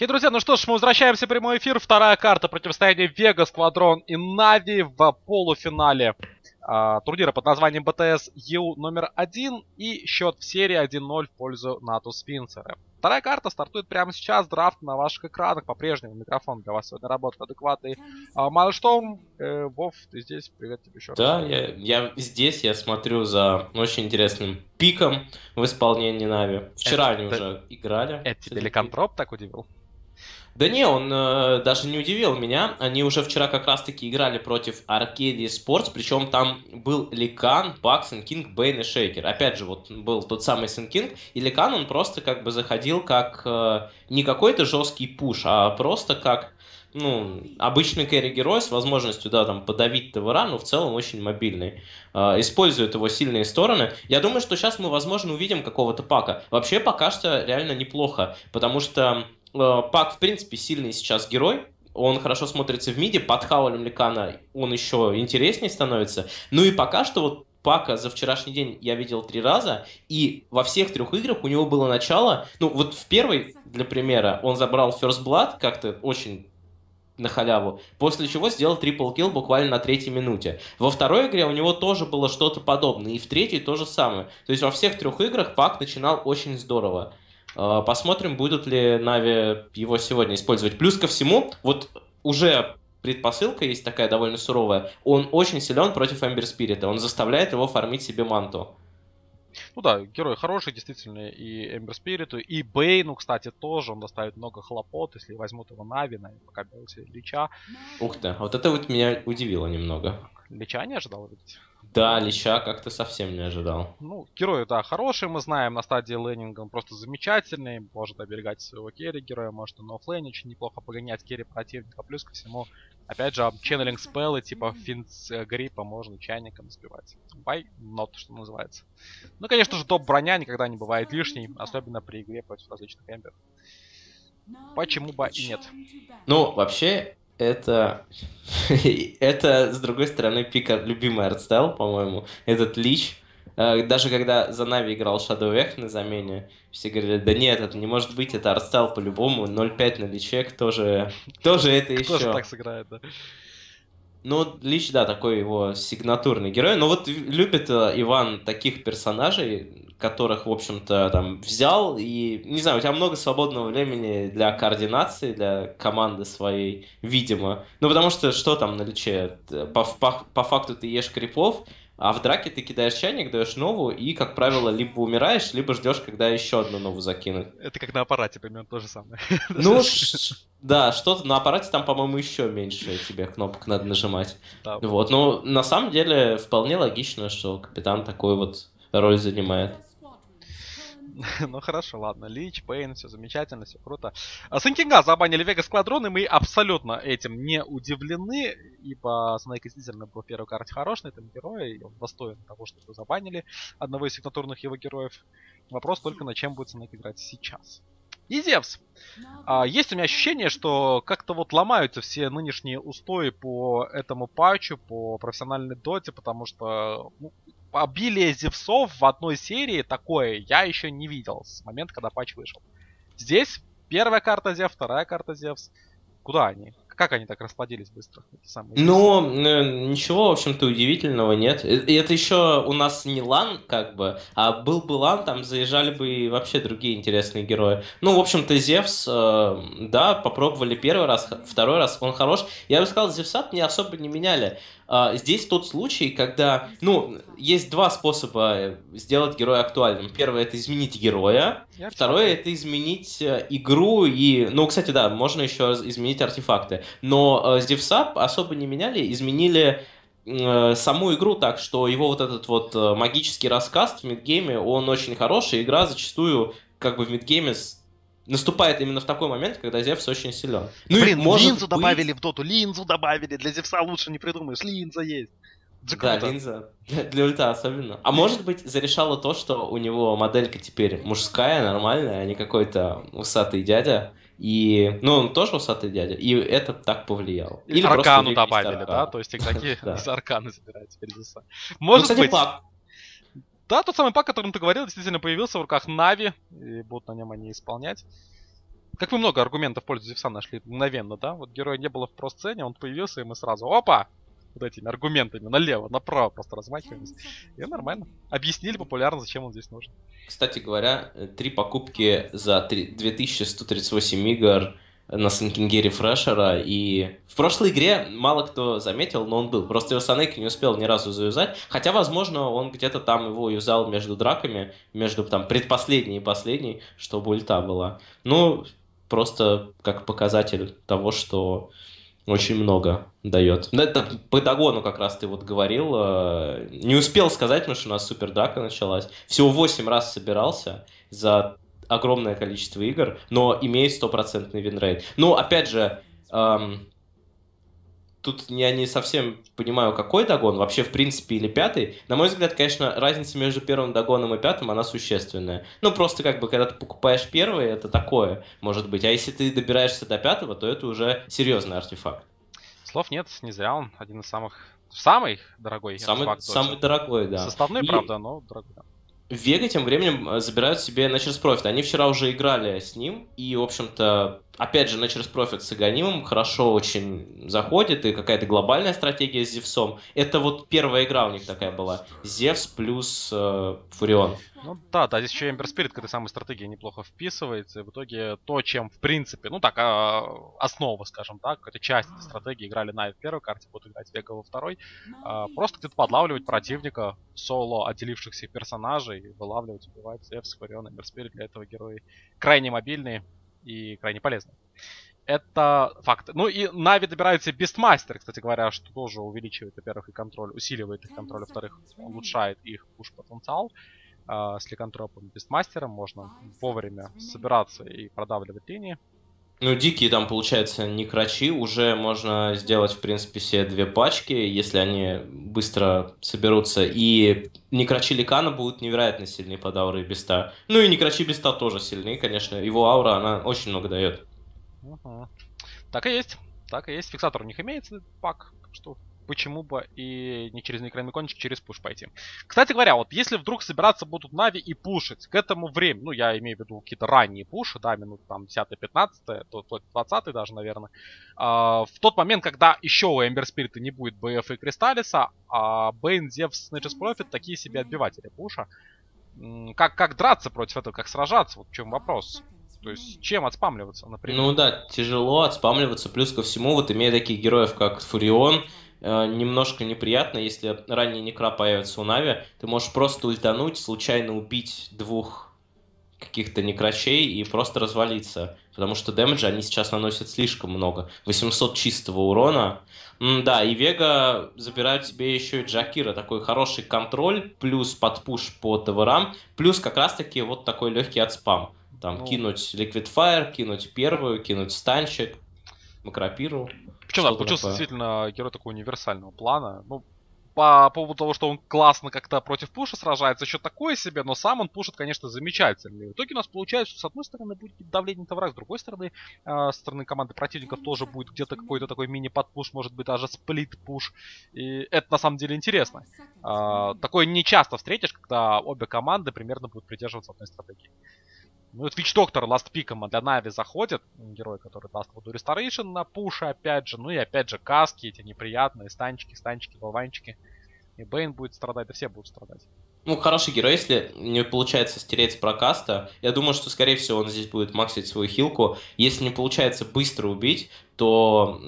Хей, друзья, ну что ж, мы возвращаемся в прямой эфир. Вторая карта противостояния Вега, Сквадрон и Нави в полуфинале а, турнира под названием БТС ЕУ номер один и счет в серии 1-0 в пользу НАТО Спинцера. Вторая карта стартует прямо сейчас. Драфт на ваших экранах. По-прежнему микрофон для вас сегодня работает адекватный. А, Майлштом, э, Вов, ты здесь? Привет тебе еще раз. Да, я, я здесь, я смотрю за очень интересным пиком в исполнении Нави. Вчера Это они ты- уже играли. Это тебе Ликантроп так удивил? Да не, он э, даже не удивил меня. Они уже вчера как раз-таки играли против Arcadia Sports, причем там был Ликан, Пак, Кинг, Бейн и Шейкер. Опять же, вот был тот самый Кинг, и Ликан, он просто как бы заходил как э, не какой-то жесткий пуш, а просто как ну, обычный кэрри-герой с возможностью, да, там, подавить тавера, но в целом очень мобильный. Э, использует его сильные стороны. Я думаю, что сейчас мы, возможно, увидим какого-то пака. Вообще, пока что реально неплохо, потому что пак, в принципе, сильный сейчас герой, он хорошо смотрится в миде, под хаулем Ликана он еще интереснее становится. Ну и пока что вот Пака за вчерашний день я видел три раза, и во всех трех играх у него было начало, ну вот в первой, для примера, он забрал First Blood, как-то очень на халяву, после чего сделал triple kill буквально на третьей минуте. Во второй игре у него тоже было что-то подобное, и в третьей то же самое. То есть во всех трех играх Пак начинал очень здорово. Э, Посмотрим, будут ли Нави его сегодня использовать. Плюс ко всему, вот уже предпосылка есть такая довольно суровая. Он очень силен против Эмбер Спирита. Он заставляет его фармить себе манту. Ну да, герой хороший, действительно, и Эмбер Спириту, и Бейну, кстати, тоже. Он доставит много хлопот, если возьмут его Нави, Нави пока берут Лича. Ух ты, вот это вот меня удивило немного. Лича не ожидал видеть? Да, Лича как-то совсем не ожидал. Ну, герой, да, хороший, мы знаем, на стадии лейнинга он просто замечательный, может оберегать своего керри героя, может и на оффлейне очень неплохо погонять керри противника, плюс ко всему, опять же, channeling спеллы типа Fiend's э, Grip а можно чайником сбивать. Why not, что называется. Ну, конечно же, доп броня никогда не бывает лишней, особенно при игре против различных эмбер. Почему бы и нет? Ну, вообще, это... это, с другой стороны, пик любимый Артстайла, по-моему. Этот Лич. Э, Даже когда за Нави играл Shadow Vect на замене, все говорили, да нет, это не может быть, это Артстайл по-любому, 0.5 на Личе, кто же, кто же это еще? так сыграет, да? Ну, Лич, да, такой его сигнатурный герой. Но вот любит э, Иван таких персонажей, которых, в общем-то, там взял. И, не знаю, у тебя много свободного времени для координации, для команды своей, видимо. Ну, потому что что там на Личе? По, по- по факту ты ешь крипов, а в драке ты кидаешь чайник, даешь новую, и, как правило, либо умираешь, либо ждешь, когда еще одну новую закинуть. Это как на аппарате примерно то же самое. Ну, да, что-то на аппарате там, по-моему, еще меньше тебе кнопок надо нажимать. Да. Вот, ну, на самом деле, вполне логично, что капитан такую вот роль занимает. Ну хорошо, ладно. Лич, Пейн, все замечательно, все круто. А Сенкинга забанили Вега Сквадрон, и мы абсолютно этим не удивлены, ибо Снейк действительно был в первой карте хорош на этом герое, и он достоин того, чтобы забанили одного из сигнатурных его героев. Вопрос только, на чем будет Снейк играть сейчас. И Зевс. А, есть у меня ощущение, что как-то вот ломаются все нынешние устои по этому патчу, по профессиональной доте, потому что ну, обилие зевсов в одной серии такое я еще не видел с момента, когда патч вышел. Здесь первая карта Зев, вторая карта Зевс. Куда они? Как они так расплодились быстро? Ну, э, ничего, в общем-то, удивительного нет. Э, И это еще у нас не LAN, как бы, а был бы LAN, там заезжали бы и вообще другие интересные герои. Ну, в общем-то, Зевс, э, да, попробовали первый раз, второй раз, он хорош. Я бы сказал, Зевса не особо не меняли. А, Здесь тот случай, когда, ну, есть два способа сделать героя актуальным. Первый это изменить героя, Я Второе это изменить игру и, ну, кстати, да, можно еще изменить артефакты. Но э, Зевса особо не меняли, изменили э, саму игру так, что его вот этот вот э, магический рассказ в мидгейме, он очень хороший. Игра зачастую как бы в мидгейме наступает именно в такой момент, когда Зевс очень силен. Ну Блин, может линзу быть- добавили в доту, линзу добавили. Для Зевса лучше не придумаешь, линза есть. Да, линза. Для ульта особенно. А может быть, зарешало то, что у него моделька теперь мужская, нормальная, а не какой-то усатый дядя. И, ну, он тоже усатый дядя, и это так повлияло. Или просто Аркану добавили, да? Аркану. То есть игроки Да. из Арканы забирают теперь Зевса. Ну, Может кстати, быть, пак. Да, тот самый пак, о котором ты говорил, действительно появился в руках Нави, и будут на нем они исполнять. Как вы много аргументов в пользу Зевса нашли мгновенно, да? Вот героя не было в про-сцене, он появился, и мы сразу, опа! Вот этими аргументами налево, направо просто размахиваемся. И нормально. Объяснили популярно, зачем он здесь нужен. Кстати говоря, три покупки за 2138 игр на Санкингере Фрешера, и в прошлой игре мало кто заметил, но он был. Просто его Санейк не успел ни разу заюзать, хотя, возможно, он где-то там его юзал между драками, между там предпоследней и последней, чтобы ульта была. Ну, просто как показатель того, что очень много дает. Ну, это по догону как раз ты вот говорил. Э, не успел сказать, потому что у нас супер драка началась. Всего 8 раз собирался за огромное количество игр, но имеет стопроцентный winrate. Ну, опять же, эм, тут я не совсем понимаю, какой догон, вообще, в принципе, или пятый. На мой взгляд, конечно, разница между первым догоном и пятым, она существенная. Ну, просто как бы, когда ты покупаешь первый, это такое, может быть. А если ты добираешься до пятого, то это уже серьезный артефакт. Слов нет, не зря он один из самых... Самый дорогой самый, артефакт. Самый дорогой, да. Составной, и... правда, но дорогой. Вега тем временем э, забирают себе Nature's Profit. Они вчера уже играли с ним, и, в общем-то, опять же, Nature's Profit с Аганимом хорошо очень заходит, и какая-то глобальная стратегия с Зевсом. Это вот первая игра у них такая была. Зевс плюс э, Фурион. Ну да, да, здесь еще Ember Spirit к этой самой стратегии неплохо вписывается. И в итоге то, чем в принципе, ну так, а, основа, скажем так, какая-то часть этой стратегии играли на в первой карте, будут играть Вега во второй. А, просто где-то подлавливать противника, соло отделившихся персонажей, вылавливать, убивать Зевс, Фарион, Ember Spirit для этого герои крайне мобильные и крайне полезные. Это факт. Ну и Нави добирается Бестмастер, кстати говоря, что тоже увеличивает, во-первых, и контроль, усиливает их контроль, во-вторых, улучшает их пуш-потенциал. А, с ликантропом Бестмастером можно вовремя собираться и продавливать линии. Ну, дикие там, получается, не крачи. Уже можно сделать, в принципе, все две пачки, если они быстро соберутся. И не крачи Ликана будут невероятно сильные под аурой Беста. Ну и не крачи Беста тоже сильные, конечно. Его аура, она очень много дает. Угу. Так и есть. Так и есть. Фиксатор у них имеется, пак. Что почему бы и не через неэкранный кончик, через пуш пойти. Кстати говоря, вот если вдруг собираться будут Нави и пушить к этому времени, ну я имею в виду какие-то ранние пуши, да, минут там 10-15, то 20 даже, наверное, э, в тот момент, когда еще у Эмбер Спирита не будет БФ и Кристаллиса, а Бейн, Зевс, Nature's Profit такие себе отбиватели пуша. Как, как драться против этого, как сражаться, вот в чем вопрос. То есть чем отспамливаться, например? Ну да, тяжело отспамливаться, плюс ко всему, вот имея таких героев, как Фурион, немножко неприятно, если ранний некра появится у Нави, ты можешь просто ультануть, случайно убить двух каких-то некрачей и просто развалиться. Потому что дэмэджа они сейчас наносят слишком много. 800 чистого урона. М да, и Вега забирает себе еще и Джакира. Такой хороший контроль, плюс подпуш по ТВРам, плюс как раз-таки вот такой легкий отспам. Там ну... кинуть Liquid Fire, кинуть первую, кинуть станчик, макропиру. Причем, да, получился такое? действительно герой такого универсального плана. Ну, по поводу того, что он классно как-то против пуша сражается, еще такое себе, но сам он пушит, конечно, замечательно. И в итоге у нас получается, что с одной стороны будет давление на враг, с другой стороны, э, со стороны команды противников тоже будет где-то какой-то такой мини-подпуш, может быть даже сплит-пуш. И это на самом деле интересно. Э, такое не часто встретишь, когда обе команды примерно будут придерживаться одной стратегии. Ну, это Witch Doctor last pick ом для Нави заходит, герой, который даст Voodoo Restoration на пуше, опять же, ну и опять же каски эти неприятные, станчики, станчики, болванчики. И Бейн будет страдать, да все будут страдать. Ну, хороший герой, если не получается стереть с прокаста, я думаю, что, скорее всего, он здесь будет максить свою хилку. Если не получается быстро убить, то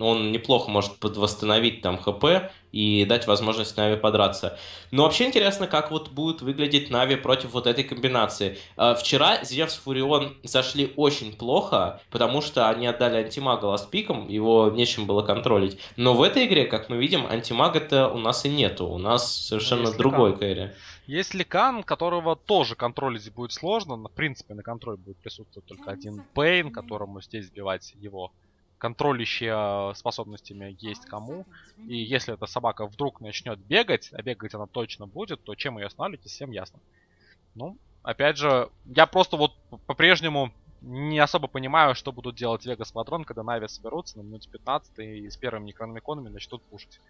он неплохо может восстановить там ХП и дать возможность Нави подраться. Но вообще интересно, как вот будет выглядеть Нави против вот этой комбинации. А, вчера Зевс Фурион зашли очень плохо, потому что они отдали антимага ластпиком, его нечем было контролить. Но в этой игре, как мы видим, антимага-то у нас и нету. У нас совершенно Есть другой ликан. кэри. Есть Ликан, которого тоже контролить будет сложно. В принципе, на контроль будет присутствовать только один Пейн, которому здесь сбивать его контролище способностями есть кому. И если эта собака вдруг начнет бегать, а бегать она точно будет, то чем ее останавливать, всем ясно. Ну, опять же, я просто вот по-прежнему не особо понимаю, что будут делать Vega Squadron, когда Na'Vi соберутся на минуте 15 и с первыми некрономиконами начнут пушить.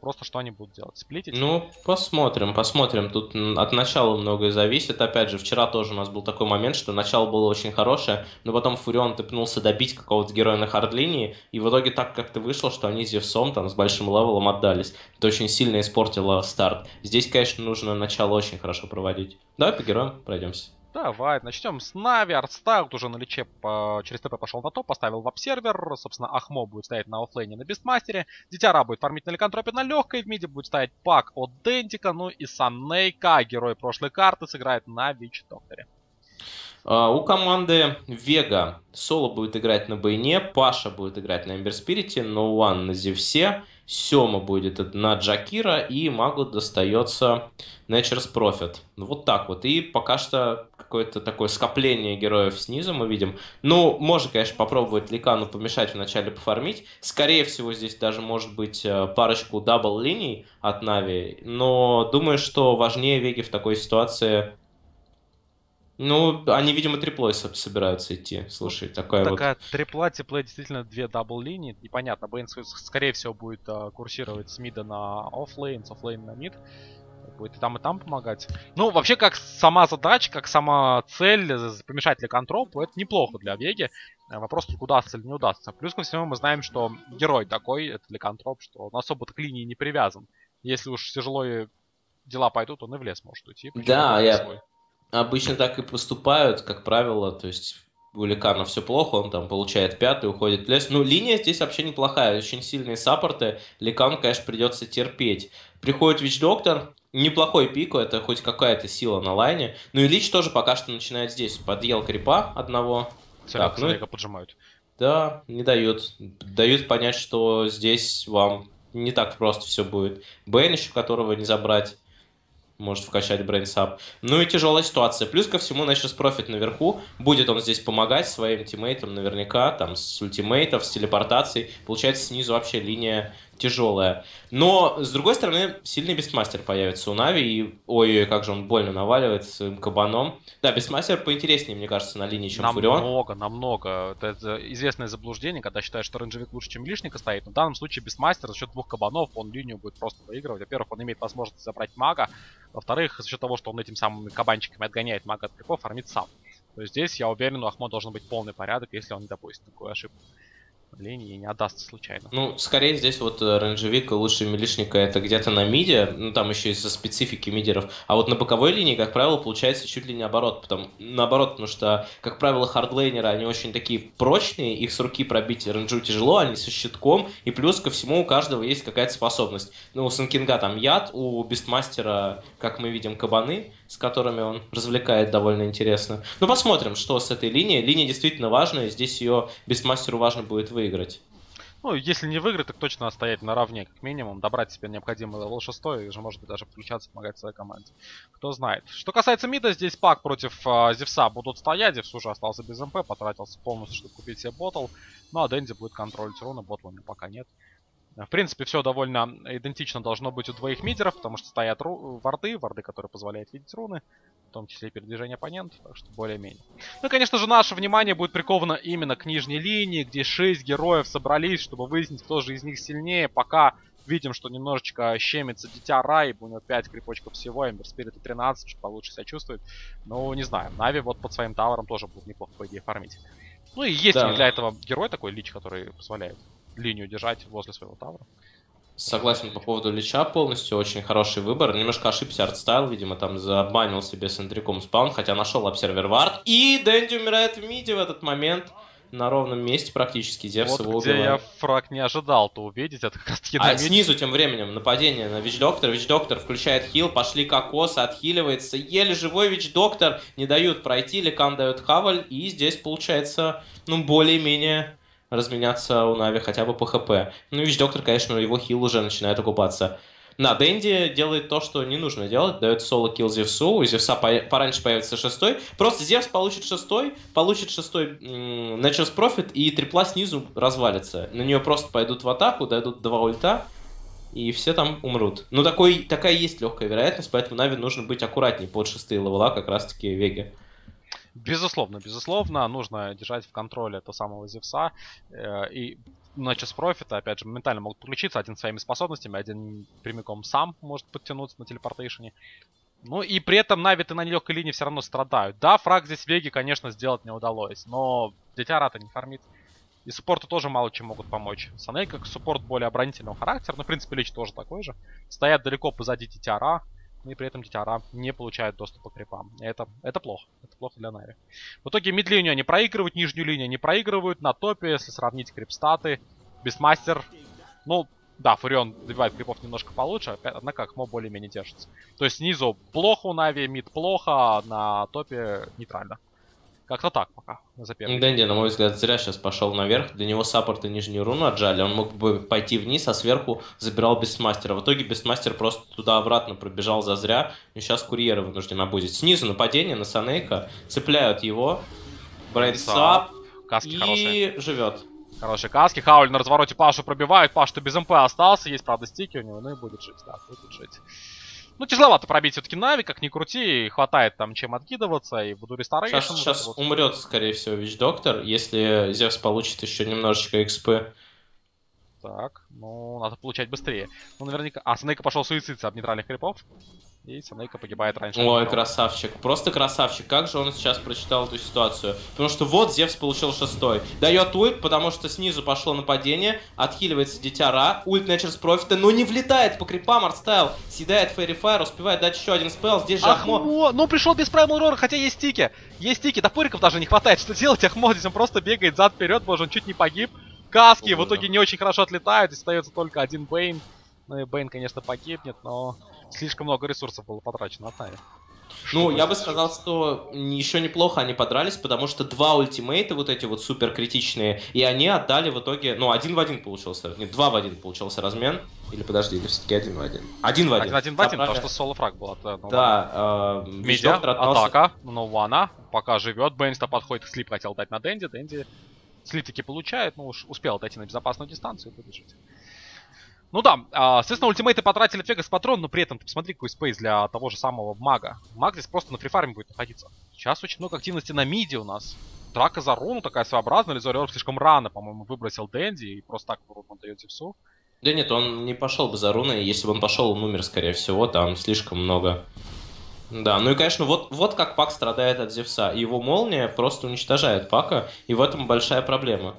Просто что они будут делать? Сплитить? Ну, посмотрим, посмотрим. Тут от начала многое зависит. Опять же, вчера тоже у нас был такой момент, что начало было очень хорошее, но потом Фурион тыпнулся добить какого-то героя на хардлинии, и в итоге так как-то вышло, что они с Зевсом там с большим левелом отдались. Это очень сильно испортило старт. Здесь, конечно, нужно начало очень хорошо проводить. Давай по героям пройдемся. Давай, начнем с Na'Vi. Артстаут уже на лече по... через ТП пошел на топ, поставил observer. Собственно, Ахмо будет стоять на оффлейне на Бистмастере. Дитя Ра будет фармить на Ликантропе на легкой. В миде будет стоять Пак от Дендика. Ну и Санейка, герой прошлой карты, сыграет на Вич Докторе. Э, у команды Вега Соло будет играть на Бейне, Паша будет играть на Эмбер Спирите, Ноуан на Зевсе, Сема будет на Джакира, и Магу достается Nature's Prophet. Вот так вот. И пока что какое-то такое скопление героев снизу мы видим. Ну, можно, конечно, попробовать Ликану помешать вначале пофармить. Скорее всего, здесь даже может быть э, парочку дабл-линий от Na'Vi. Но думаю, что важнее Веги в такой ситуации ну, они, видимо, триплой собираются идти. Слушай, такая, такая вот... трипла, теплая, действительно две дабл-линии. И понятно, Бейн, скорее всего, будет э, курсировать с мида на оффлейн, с оффлейн на мид. Будет и там, и там помогать. Ну, вообще, как сама задача, как сама цель помешать Лекантропу, это неплохо для Веги. Э, вопрос только удастся или не удастся. Плюс ко всему мы знаем, что герой такой, это Лекантроп, что он особо к линии не привязан. Если уж тяжело дела пойдут, он и в лес может уйти. Да, я, свой обычно так и поступают, как правило, то есть у Лекарна все плохо, он там получает пятый, уходит в лес. Ну, линия здесь вообще неплохая, очень сильные саппорты. Лекану, конечно, придется терпеть. Приходит Вич-доктор, неплохой пик, это хоть какая-то сила на лайне. Ну и Лич тоже пока что начинает здесь. Подъел крипа одного. Смотри, так, ну, поджимают. Да, не дают. Дают понять, что здесь вам не так просто все будет. Бэйн еще, которого не забрать может вкачать брейнсап. Ну и тяжелая ситуация. Плюс ко всему Nature's Prophet наверху. Будет он здесь помогать своим тиммейтам наверняка, там с ультимейтом, с телепортацией. Получается снизу вообще линия тяжелая. Но, с другой стороны, сильный Бистмастер появится у Na'Vi, и ой-ой, как же он больно наваливает своим кабаном. Да, Бистмастер поинтереснее, мне кажется, на линии, чем намного, Фурион. Намного, намного. Это известное заблуждение, когда считают, что рейнджевика лучше, чем милишника стоит. Но в данном случае Бистмастер за счет двух кабанов, он линию будет просто выигрывать. Во-первых, он имеет возможность забрать мага. Во-вторых, за счет того, что он этим самыми кабанчиками отгоняет мага от крипов, фармит сам. То есть здесь, я уверен, у Ахмо должен быть полный порядок, если он не допустит такую ошибку линии не отдастся случайно. Ну, скорее здесь вот э, рейнджевик лучше милишника это где-то на миде, ну там еще из-за специфики мидеров, а вот на боковой линии, как правило, получается чуть ли не наоборот, потому, наоборот, потому что, как правило, хардлейнеры, они очень такие прочные, их с руки пробить рейнджу тяжело, они со щитком, и плюс ко всему у каждого есть какая-то способность. Ну, у Санкинга там яд, у Бистмастера, как мы видим, кабаны, с которыми он развлекает довольно интересно. Ну, посмотрим, что с этой линией. Линия действительно важная, здесь ее Бистмастеру важно будет выиграть. Ну, если не выиграть, так точно стоять наравне, как минимум, добрать себе необходимый левел 6, и же, может быть, даже включаться, помогать своей команде. Кто знает. Что касается мида, здесь пак против э, Зевса будут стоять, Зевс уже остался без МП, потратился полностью, чтобы купить себе ботл. Ну, а Дэнди будет контролить руны, ботла у него пока нет. В принципе, все довольно идентично должно быть у двоих мидеров, потому что стоят ру- варды, варды, которые позволяют видеть руны, в том числе и передвижение оппонентов, так что более-менее. Ну и, конечно же, наше внимание будет приковано именно к нижней линии, где 6 героев собрались, чтобы выяснить, кто же из них сильнее, пока видим, что немножечко щемится Дитя Ра, у него 5 крипочков всего, Эмбер Спирит и 13, что получше себя чувствует. Ну, не знаю, Na'Vi вот под своим тавером тоже будет неплохо, по идее, фармить. Ну и есть да. для этого герой такой, Лич, который позволяет линию держать возле своего тавра. Согласен по поводу Лича полностью, очень хороший выбор. Немножко ошибся Артстайл, видимо, там забанил себе сентриком спаун, хотя нашел observer ward. И Дэнди умирает в миде в этот момент. На ровном месте практически Зевс вот его где убивает. я фраг не ожидал-то увидеть, это как раз таки А снизу тем временем нападение на Вич-доктор. Вич-доктор включает хил, пошли кокосы, отхиливается. Еле живой Вич-доктор, не дают пройти, Лекан дает хаваль. И здесь получается, ну, более-менее разменяться у Нави хотя бы по ХП. Ну, и Доктор, конечно, его хил уже начинает окупаться. На Дэнди делает то, что не нужно делать, дает соло килл Зевсу, у Зевса по пораньше появится шестой, просто Зевс получит шестой, получит шестой Nature's Profit, и трипла снизу развалится. На нее просто пойдут в атаку, дадут два ульта, и все там умрут. Ну, такой, такая есть легкая вероятность, поэтому Na'Vi нужно быть аккуратнее под шестые левела, как раз-таки Веги. Безусловно, безусловно, нужно держать в контроле этого самого Зевса. Э, и Nature's Prophet'а, опять же, моментально могут подключиться, один своими способностями, один прямиком сам может подтянуться на телепортейшене. Ну и при этом Na'Vi-то на легкой линии все равно страдают. Да, фраг здесь Веги, конечно, сделать не удалось, но Дитя Ра-то не фармит. И суппорту тоже мало чем могут помочь. Саней как суппорт более оборонительного характера, ну, в принципе, Лич тоже такой же. Стоят далеко позади Дитя Ра, и при этом Дитя Ра не получает доступа к крипам. Это, это плохо. Это плохо для Na'Vi. В итоге мид-линию они проигрывают, нижнюю линию не проигрывают. На топе, если сравнить крипстаты, Бистмастер, ну, да, Фурион добивает крипов немножко получше, однако Ахмо более-менее держится. То есть снизу плохо у Na'Vi, мид плохо, а на топе нейтрально. Как-то так пока, за первый. Денди, на мой взгляд, зря сейчас пошел наверх. Для него саппорты нижнюю руну отжали. Он мог бы пойти вниз, а сверху забирал Бистмастера. В итоге Бистмастер просто туда-обратно пробежал за зря. И сейчас курьеры вынуждены будет. Снизу нападение на Санейка. Цепляют его. Брейнсап. Каски и хорошие. живет. Хорошие каски. Хауль на развороте Пашу пробивает. Паша-то без МП остался. Есть, правда, стики у него. Ну и будет жить. Да, будет жить. Ну, тяжеловато пробить все-таки Na'Vi, как ни крути. Хватает там чем откидываться. И буду ресторейшн. Сейчас, сейчас вот. умрет, скорее всего, Witch Doctor, если Зевс получит еще немножечко XP. Так, ну, надо получать быстрее. Ну, наверняка... А, Санейка пошел суицидиться об нейтральных крипов. И Санейка погибает раньше. Ой, красавчик. Просто красавчик. Как же он сейчас прочитал эту ситуацию? Потому что вот Зевс получил шестой. Дает ульт, потому что снизу пошло нападение. Отхиливается Дитя Ра. Ульт Nature's Prophet'а, но не влетает по крипам. Артстайл съедает Faerie Fire, успевает дать еще один спел. Здесь же Ахмо... Ахмо... Ну, пришел без Праймал Рора, хотя есть стики. Есть стики. Топориков даже не хватает. Что делать? Ахмо здесь он просто бегает зад-вперед. Боже, он чуть не погиб. Каски в итоге не очень хорошо отлетают. Остается только один Бейн. Ну и Бейн, конечно, погибнет, но слишком много ресурсов было потрачено от Нави. Ну, я бы сказал, что еще неплохо они подрались, потому что два ультимейта вот эти вот супер критичные, и они отдали в итоге, ну, один в один получился, нет, два в один получился размен. Или подожди, или все-таки один в один? Один в один. Один в один, потому что соло фраг был от э, Да, э, Мидиа, атака, Нована, пока живет, Бейнста подходит, слип хотел дать на Дэнди, Дэнди слип таки получает, ну уж успел отойти на безопасную дистанцию и побежать. Ну да, а, соответственно, ультимейты потратили Вегас Патрон, но при этом, ты посмотри, какой спейс для того же самого мага. Маг здесь просто на фрифарме будет находиться. Сейчас очень много активности на миде у нас. Драка за руну такая своеобразная, Лизориор слишком рано, по-моему, выбросил Дэнди и просто так в руну дает Зевсу. Да нет, он не пошел бы за руной, если бы он пошел, он умер, скорее всего, там слишком много. Да, ну и, конечно, вот, вот как Пак страдает от Зевса. Его молния просто уничтожает Пака, и в этом большая проблема.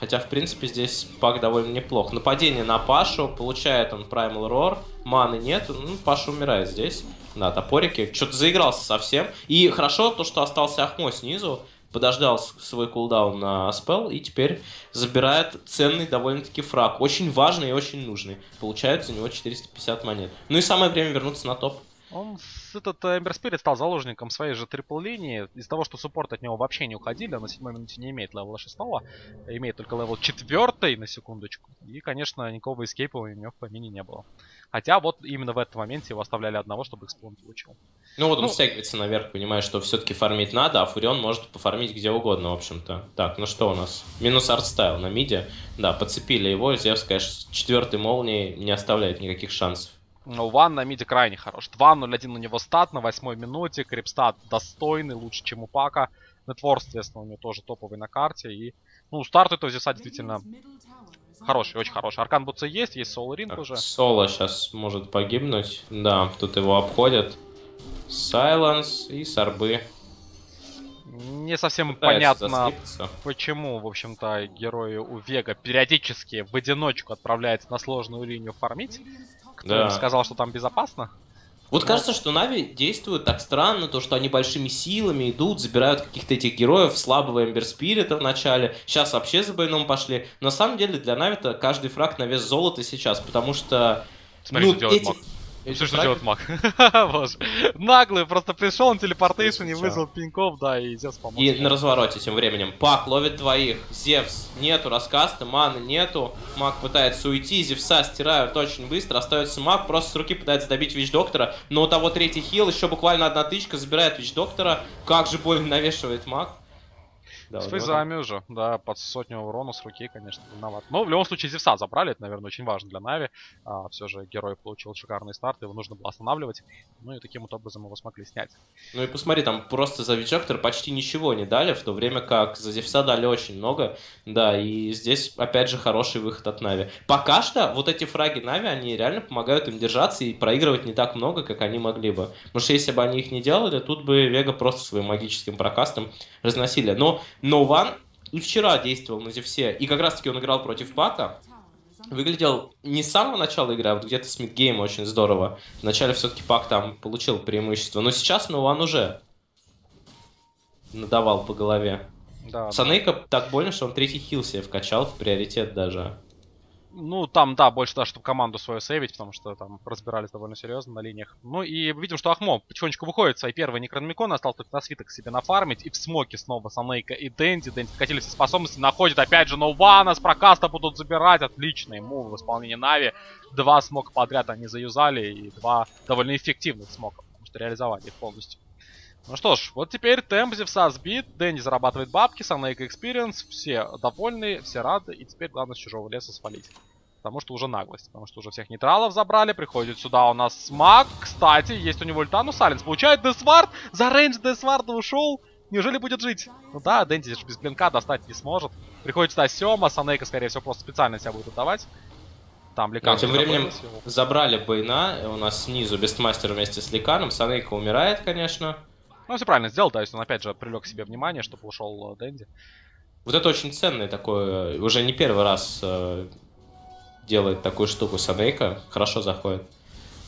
Хотя, в принципе, здесь пак довольно неплох. Нападение на Пашу, получает он Primal Roar, маны нет, ну, Паша умирает здесь. Да, топорики. Что-то заигрался совсем. И хорошо то, что остался Ахмо снизу, подождал свой кулдаун на спел и теперь забирает ценный довольно-таки фраг. Очень важный и очень нужный. Получается у него 450 монет. Ну и самое время вернуться на топ. Он этот Ember Spirit стал заложником своей же triple-линии. Из-за того, что суппорт от него вообще не уходили, он на седьмой минуте не имеет левела шестого, имеет только левел четвертый, на секундочку. И, конечно, никакого эскейпа у него в помине не было. Хотя вот именно в этом моменте его оставляли одного, чтобы exp он получил. Ну вот он ну, стягивается наверх, понимая, что все-таки фармить надо, а Фурион может пофармить где угодно, в общем-то. Так, ну что у нас? Минус артстайл на миде. Да, подцепили его. Зевс, конечно, четвертой молнии не оставляет никаких шансов. Ну, Ван на миде крайне хорош. 2-0-1 у него стат на восьмой минуте. Крипстат достойный, лучше, чем у Пака. Networth, соответственно, у него тоже топовый на карте. И, ну, старт этого здесь действительно хороший, очень хороший. Arcane Boots'а есть, есть Soul Ring уже. Соло сейчас может погибнуть. Да, тут его обходят. Silence и с орбы. Не совсем Пытается понятно, заслипаться. почему, в общем-то, герои у Вега периодически в одиночку отправляются на сложную линию фармить. Да. сказал, что там безопасно? Вот кажется, что Нави действуют так странно, то, что они большими силами идут, забирают каких-то этих героев, слабого Эмбер Спирита в начале, сейчас вообще за Байном пошли. Но на самом деле для Нави-то каждый фраг на вес золота сейчас, потому что... Смотри, ну, эти... Все, что делает маг. Боже. Наглый, просто пришел на телепортейшн и вызвал пинков, да, и Зевс помог. И на развороте тем временем. Пак ловит двоих. Зевс нету, раскаста, маны нету. Маг пытается уйти, Зевса стирают очень быстро. Остается маг, просто с руки пытается добить Вич Доктора. Но у того третий хил, еще буквально одна тычка, забирает Вич Доктора. Как же больно навешивает маг. Да, с фейзами там... уже, да, под сотню урона с руки, конечно, виноват. Но в любом случае Зевса забрали, это, наверное, очень важно для Нави. А, все же герой получил шикарный старт, его нужно было останавливать. Ну и таким вот образом его смогли снять. Ну и посмотри, там просто за Виджектор почти ничего не дали, в то время как за Зевса дали очень много. Да, и здесь, опять же, хороший выход от Нави. Пока что вот эти фраги Нави, они реально помогают им держаться и проигрывать не так много, как они могли бы. Потому что если бы они их не делали, тут бы Вега просто своим магическим прокастом разносили. Но No One и вчера действовал на Зевсе, и как раз-таки он играл против Пака, выглядел не с самого начала игры, а вот где-то с мидгейма очень здорово. Вначале все-таки Пак там получил преимущество, но сейчас No One уже надавал по голове. Да, Санейка так больно, что он третий хил себе вкачал в приоритет даже. Ну, там, да, больше да, чтобы команду свою сейвить, потому что там разбирались довольно серьезно на линиях. Ну и видим, что Ахмо потихонечку выходит своей первой Некрономикона, осталось только на свиток себе нафармить. И в смоке снова Санейка и Дэнди. Дэнди катили все способности, находит опять же Ноувана, с прокаста будут забирать. Отличные мувы в исполнении Нави. Два смока подряд они заюзали, и два довольно эффективных смока, потому что реализовали их полностью. Ну что ж, вот теперь темп Зевса сбит, Дэнди зарабатывает бабки, Санейка experience, все довольны, все рады, и теперь главное с чужого леса свалить. Потому что уже наглость, потому что уже всех нейтралов забрали, приходит сюда у нас Смак, кстати, есть у него ульта, ну silence получает Death Ward, за рейндж Десварда ушел, неужели будет жить? Ну да, Дэнди же без блинка достать не сможет. Приходит сюда Сема, Санейка, скорее всего, просто специально себя будет отдавать. Там Ликан. Ну, тем временем забрали Байна, у нас снизу Бестмастер вместе с Ликаном, Санейка умирает, конечно. Ну, все правильно сделал, то есть он опять же привлек к себе внимание, чтобы ушел э, Дэнди. Вот это очень ценный такой, э, уже не первый раз э, делает такую штуку Санейка, хорошо заходит.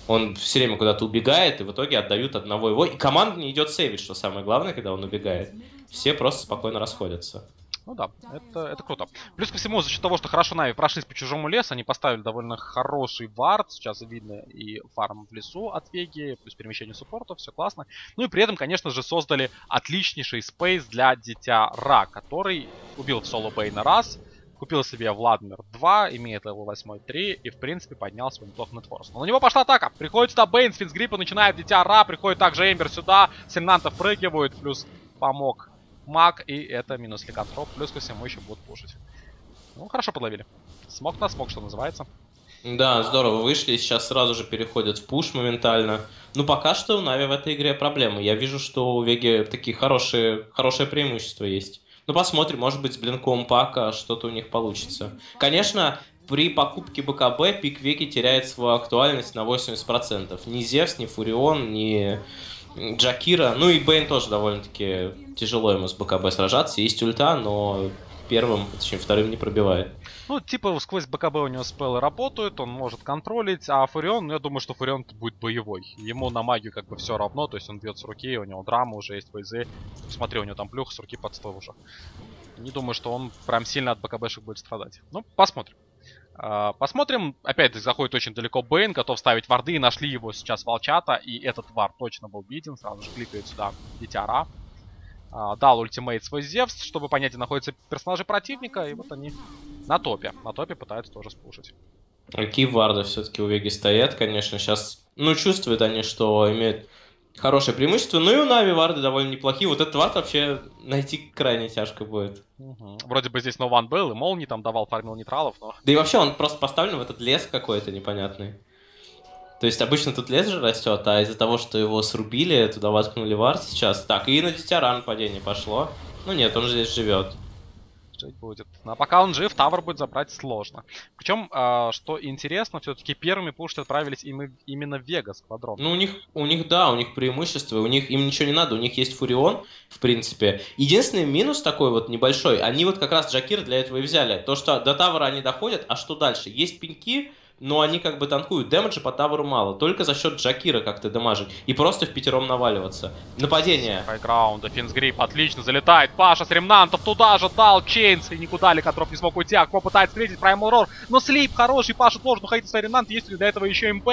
Он все время куда-то убегает, и в итоге отдают одного его. И команда не идет сейвить, что самое главное, когда он убегает. Все просто спокойно расходятся. Ну да, это, это круто. Плюс ко всему, за счет того, что хорошо Нави прошлись по чужому лесу, они поставили довольно хороший вард. Сейчас видно и фарм в лесу от Веги, плюс перемещение суппорта, все классно. Ну и при этом, конечно же, создали отличнейший спейс для Дитя Ра, который убил в соло Бейна раз, купил себе Владмир 2, имеет его 8 3 и в принципе поднял свой неплохой нетфорс. Но на него пошла атака. Приходит сюда Бейн Финсгриппа, начинает Дитя Ра, приходит также Эмбер сюда, Сильнантов прыгивают, плюс помог маг, и это минус ликантроп. Плюс ко всему еще будут пушить. Ну, хорошо подловили. Смог на смог, что называется. Да, здорово вышли, сейчас сразу же переходят в пуш моментально. Ну, пока что у Нави в этой игре проблемы. Я вижу, что у Веги такие хорошие, хорошее преимущество есть. Ну, посмотрим, может быть, с блинком пака что-то у них получится. Конечно, при покупке БКБ пик Веги теряет свою актуальность на 80%. Ни Зевс, ни Фурион, ни Джакира, ну и Бейн тоже довольно-таки тяжело ему с БКБ сражаться. Есть ульта, но первым, точнее вторым не пробивает. Ну, типа, сквозь БКБ у него спеллы работают, он может контролить, а Фурион, ну, я думаю, что Фурион будет боевой. Ему на магию как бы все равно, то есть он бьет с руки, у него драма уже есть, фейзы. Смотри, у него там плюх с руки под 100 уже. Не думаю, что он прям сильно от БКБшек будет страдать. Ну, посмотрим. А, посмотрим. Опять заходит очень далеко Бейн, готов ставить варды. Нашли его сейчас волчата. И этот вар точно был виден. Сразу же кликает сюда Дитяра. А, дал ультимейт свой Зевс, чтобы понять, где находятся персонажи противника. И вот они на топе. На топе пытаются тоже спушить. Какие варды все-таки у Веги стоят, конечно. Сейчас, ну, чувствуют они, что имеют хорошее преимущество. Ну и у Нави варды довольно неплохие. Вот этот вард вообще найти крайне тяжко будет. Угу. Вроде бы здесь Нован был, и Молни там давал, фармил нейтралов, но... Да и вообще он просто поставлен в этот лес какой-то непонятный. То есть обычно тут лес же растет, а из-за того, что его срубили, туда воткнули вард сейчас. Так, и на Дитяра нападение пошло. Ну нет, он здесь живет жить будет. Ну, а пока он жив, тавр будет забрать сложно. Причем, э, что интересно, все-таки первыми пушить отправились им, именно в Вегас квадрон. Ну, у них, у них, да, у них преимущество, у них им ничего не надо, у них есть Фурион, в принципе. Единственный минус такой вот небольшой, они вот как раз Джакир для этого и взяли. То, что до тавра они доходят, а что дальше? Есть пеньки, но они как бы танкуют. Дэмэджа по tower'у мало. Только за счет Джакира как-то дамажить. И просто впятером наваливаться. Нападение. Хайграунда, Fiend's Grip отлично залетает. Паша с ремнантов туда же дал Chains. И никуда Ликантроп не смог уйти. Ахмо пытается встретить Primal Roar. Но sleep хороший. Паша должен уходить с ремнант. Есть ли для этого еще МП?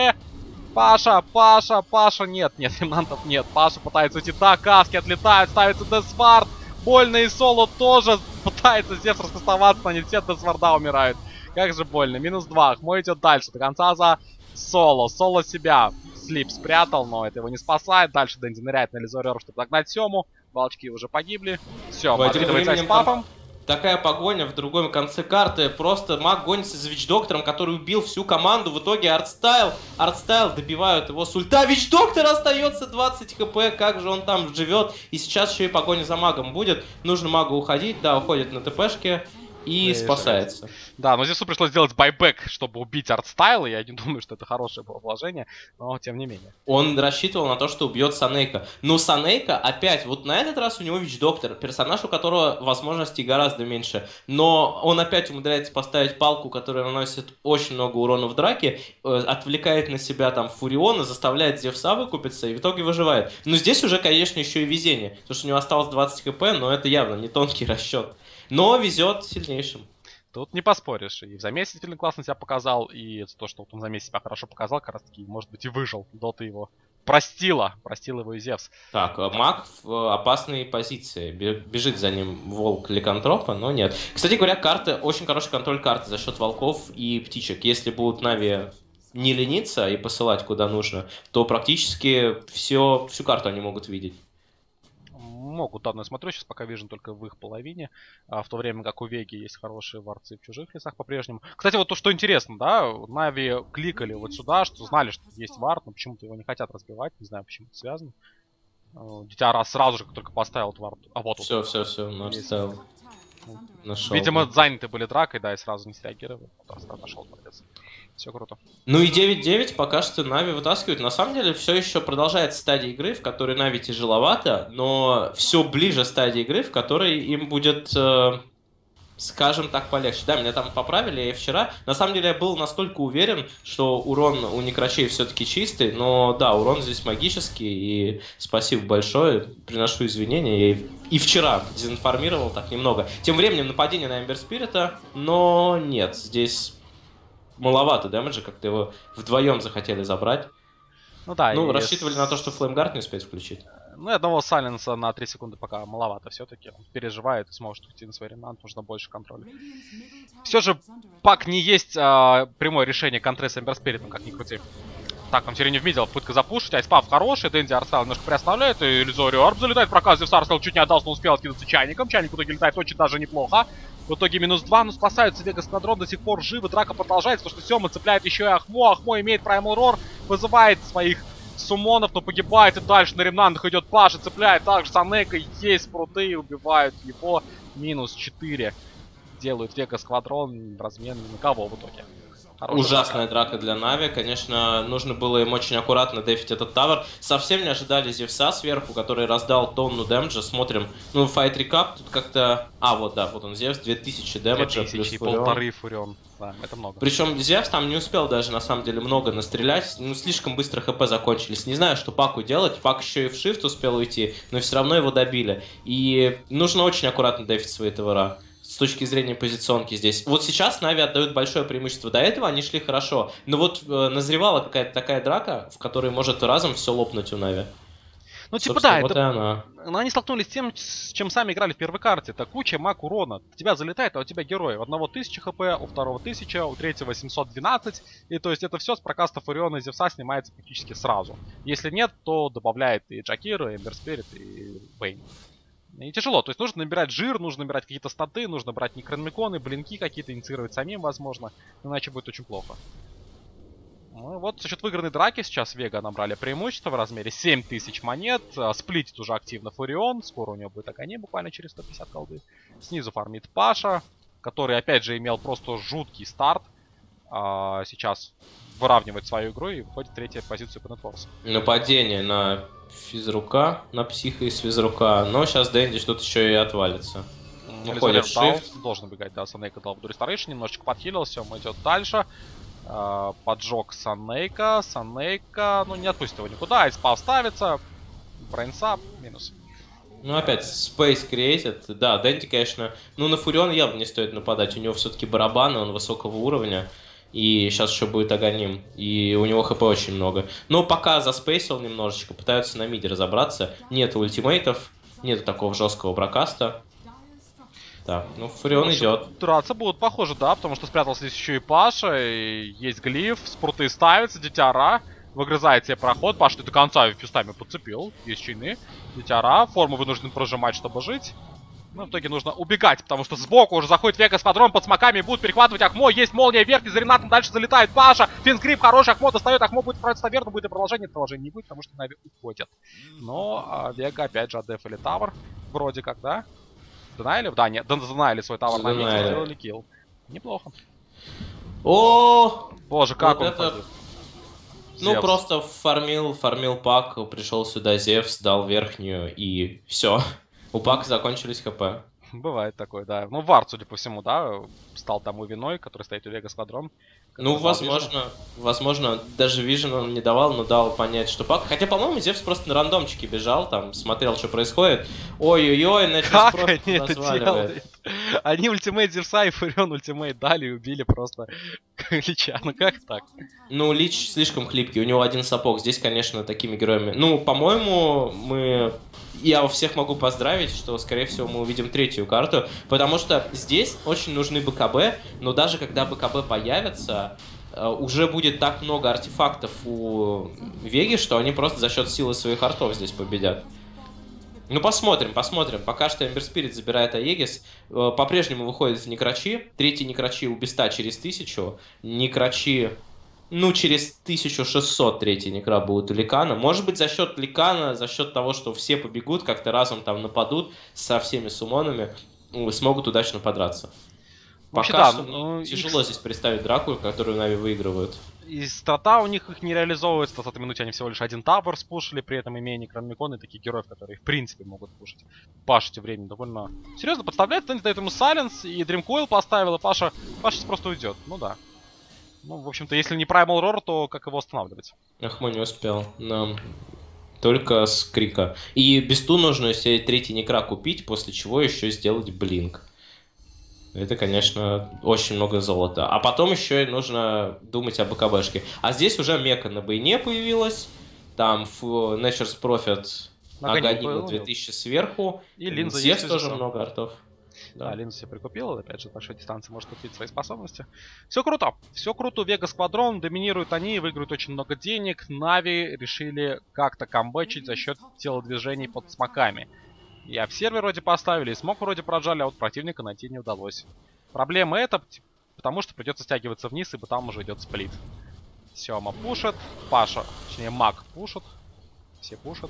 Паша, Паша, Паша, нет, нет, ремнантов нет. Паша пытается уйти, да, каски отлетают, ставится Death Ward. Больно и Соло тоже пытается здесь раскастоваться, но не все Death Ward'а умирают. Как же больно. Минус 2. Ахмо идет дальше. До конца за Соло. Соло себя sleep спрятал, но это его не спасает. Дальше Дэнди ныряет на Illusory Orb, чтобы догнать Сему. волчки уже погибли. Все, откидывается с папом. Такая погоня в другом конце карты. Просто Смак гонится за Witch Doctor'ом, который убил всю команду. В итоге Артстайл, Артстайл добивают его с ульта. Witch Doctor остается 20 хп. Как же он там живет. И сейчас еще и погоня за магом будет. Нужно магу уходить. Да, уходит на ТПшке и Выезжает. спасается. Да, но здесь пришлось сделать байбек, чтобы убить артстайл. Я не думаю, что это хорошее было вложение, но тем не менее. Он рассчитывал на то, что убьет Санейка. Но Санейка опять, вот на этот раз у него Вич-доктор, персонаж, у которого возможностей гораздо меньше. Но он опять умудряется поставить палку, которая наносит очень много урона в драке, э, отвлекает на себя там Фуриона, заставляет Зевса выкупиться и в итоге выживает. Но здесь уже, конечно, еще и везение. Потому что у него осталось 20 хп, но это явно не тонкий расчет. Но везет сильнейшим. Тут не поспоришь. И в замесе действительно классно себя показал, и то, что он в замесе себя хорошо показал, как раз таки, может быть, и выжил. Дота его простила, простил его и Зевс. Так, а маг в опасной позиции. Бежит за ним волк ликантропа, но нет. Кстати говоря, карты, очень хороший контроль карты за счет волков и птичек. Если будут Нави не лениться и посылать куда нужно, то практически все, всю карту они могут видеть могут, давно смотрю, сейчас пока вижу только в их половине, а, в то время как у Веги есть хорошие варцы в чужих лесах по-прежнему. Кстати, вот то, что интересно, да, Нави кликали вот сюда, что знали, что есть вард, но почему-то его не хотят разбивать, не знаю, почему это связано. А, Дитя раз сразу же только поставил вард, а вот Все, все, все, наставил. Нашел. Видимо, заняты были дракой, да, и сразу не среагировали. Просто нашел, молодец. Все круто. Ну и 9-9 пока что Нави вытаскивают. На самом деле все еще продолжается стадия игры, в которой Нави тяжеловато, но все ближе стадии игры, в которой им будет, э, скажем так, полегче. Да, меня там поправили, я вчера. На самом деле я был настолько уверен, что урон у Некрачей все-таки чистый, но да, урон здесь магический, и спасибо большое, приношу извинения. И, и вчера дезинформировал так немного. Тем временем нападение на Эмбер Спирита, но нет, здесь маловато дэмэджа, как-то его вдвоем захотели забрать. Ну да. Ну, и... рассчитывали на то, что Флеймгард не успеет включить. Ну, и одного Сайленса на 3 секунды пока маловато все-таки. Он переживает сможет уйти на свой ремнант, нужно больше контроля. Все же, пак не есть а, прямое решение контры с Ember Spirit'ом, как ни крути. Так, там Сирени в middle, попытка запушить, Ice Path хороший, Дэнди Артстайл немножко приоставляет, и Illusory Orb залетает, прокаст, Зевс, Артстайл чуть не отдался, но успел откинуться чайником, чайник в итоге летает очень даже неплохо. В итоге минус 2, но спасаются Vega Squadron до сих пор живы. Драка продолжается, потому что Сема цепляет еще и Ахмо. Ахмо имеет Primal Roar, вызывает своих сумонов, но погибает и дальше на ремнантах идет Паша, цепляет также Санека, есть руты, убивают его. Минус 4 делают Вега Сквадрон, размен на кого в итоге. Хорошая Ужасная драка. драка для Нави. Конечно, нужно было им очень аккуратно дефить этот тавер. Совсем не ожидали Зевса сверху, который раздал тонну дэмэджа. Смотрим. Ну, файт рекап тут как-то... А, вот, да, вот он Зевс. 2000 дэмэджа 2000 плюс и полторы фурион. Да, это много. Причем Зевс там не успел даже, на самом деле, много настрелять. Ну, слишком быстро хп закончились. Не знаю, что Паку делать. Пак еще и в шифт успел уйти, но все равно его добили. И нужно очень аккуратно дефить свои тавера с точки зрения позиционки здесь. Вот сейчас Нави отдают большое преимущество. До этого они шли хорошо. Но вот э, назревала какая-то такая драка, в которой может разом все лопнуть у Нави. Ну, типа, да, вот это... она. Но они столкнулись с тем, с чем сами играли в первой карте. Это куча маг урона. Тебя залетает, а у тебя герой. У одного 1000 хп, у второго 1000, у третьего 712. И то есть это все с прокаста Фуриона и Зевса снимается практически сразу. Если нет, то добавляет и Джакира, и Эмбер Спирит, и Бейн. И тяжело. То есть нужно набирать жир, нужно набирать какие-то статы, нужно брать некрономиконы, блинки какие-то, инициировать самим, возможно. Иначе будет очень плохо. Ну вот за счет выигранной драки сейчас Вега набрали преимущество в размере 7000 монет. А, сплитит уже активно Фурион. Скоро у него будет Агани буквально через 150 колды. Снизу фармит Паша, который опять же имел просто жуткий старт. А, сейчас выравнивает свою игру и выходит в третью позицию по нетворсу. Нападение на физрука, на психа из физрука, но сейчас Дэнди что-то еще и отвалится. Уходит shift. Должен бегать, да, Санейка дал Voodoo Restoration, немножечко подхилился, он идет дальше. Uh, поджег Санейка, Санейка, ну не отпустит его никуда, Ice Path ставится, Brain Sap, минус. Ну, опять, Space Created. Да, Дэнди, конечно, ну, на Фурион явно не стоит нападать. У него все-таки барабаны, он высокого уровня. И сейчас еще будет Аганим. И у него хп очень много. Но пока заспейсил немножечко, пытаются на миде разобраться. Нет ультимейтов, нет такого жесткого бракаста. Так, ну Фурион идет. Драться будут похоже, да, потому что спрятался здесь еще и Паша, и есть глиф, спруты ставятся, дитя Ра. выгрызает себе проход. Паш, ты до конца фистами подцепил. Есть чины. Дитяра. Форму вынужден прожимать, чтобы жить. Ну, в итоге нужно убегать, потому что сбоку уже заходит Вега с квадром под смоками, будут перехватывать Ахмо, есть молния вверх, и за Ренатом дальше залетает Паша, финскрип хороший, Ахмо достает, Ахмо будет отправиться наверх, будет и продолжение, продолжения не будет, потому что Нави уходит. Но а, Вега опять же отдефали тавер, вроде как, да? Донайли? Да, нет, донайли свой тавер на миксе, сделали килл. Неплохо. О, Боже, как вот он это... Ну, Зевс. просто фармил, фармил пак, пришел сюда Зевс, дал верхнюю, и все. У пака закончились хп. Бывает такое, да. Ну, Вард, судя по всему, да, стал тому виной, который стоит у Вега Сквадрон. Ну, который стал возможно, возможно, даже Вижен он не давал, но дал понять, что пак... Хотя, по-моему, Зевс просто на рандомчике бежал, там, смотрел, что происходит. Ой-ой-ой, Как просто это? Они ультимейт Зевса и Фурион ультимейт дали и убили просто Лича. Ну как так? Ну, Лич слишком хлипкий, у него один сапог. Здесь, конечно, такими героями... Ну, по-моему, мы... Я всех могу поздравить, что, скорее всего, мы увидим третью карту, потому что здесь очень нужны БКБ, но даже когда БКБ появятся, э, уже будет так много артефактов у Веги, что они просто за счет силы своих артов здесь победят. Ну, посмотрим, посмотрим. Пока что Эмбер Спирит забирает Аегис. Э, По-прежнему выходит в Некрачи. Третий Некрачи у Беста через 1000. Некрачи, ну, через 1600 третий Некра будет у Ликана. Может быть, за счет Ликана, за счет того, что все побегут, как-то разом там нападут со всеми сумонами, ну, смогут удачно подраться. Вообще, Пока да, что ну, их- тяжело здесь представить драку, которую Нави выигрывают. И страта у них их не реализовывается. В 20 минуте они всего лишь один табор спушили, при этом имея Некрономикон и таких героев, которые в принципе могут пушить. Паша тем временем довольно серьезно подставляет, дает ему Сайленс, и Дримкоил поставил, и Паша, Паша сейчас просто уйдет. Ну да. Ну, в общем-то, если не Primal Roar, то как его останавливать? Ахмо не успел. Нам только с крика. И Бесту нужно себе третий некра купить, после чего еще сделать блинк. Это, конечно, очень много золота. А потом еще и нужно думать об АКБшке. А здесь уже мека на Бейне появилась. Там в Nature's Profit На Ганим Аганим был, 2000 сверху. И Линза Зевс есть тоже много артов. Да, Линзу себе прикупил, опять же, большой дистанции может купить свои способности. Все круто, все круто, Вега Сквадрон, доминируют они, выиграют очень много денег. Нави решили как-то камбэчить за счет телодвижений под смоками. И обсервер вроде поставили, и смог вроде прожали, а вот противника найти не удалось. Проблема это, потому что придется стягиваться вниз, ибо там уже идет сплит. Сема пушит, Паша, точнее Мак пушит, все пушат.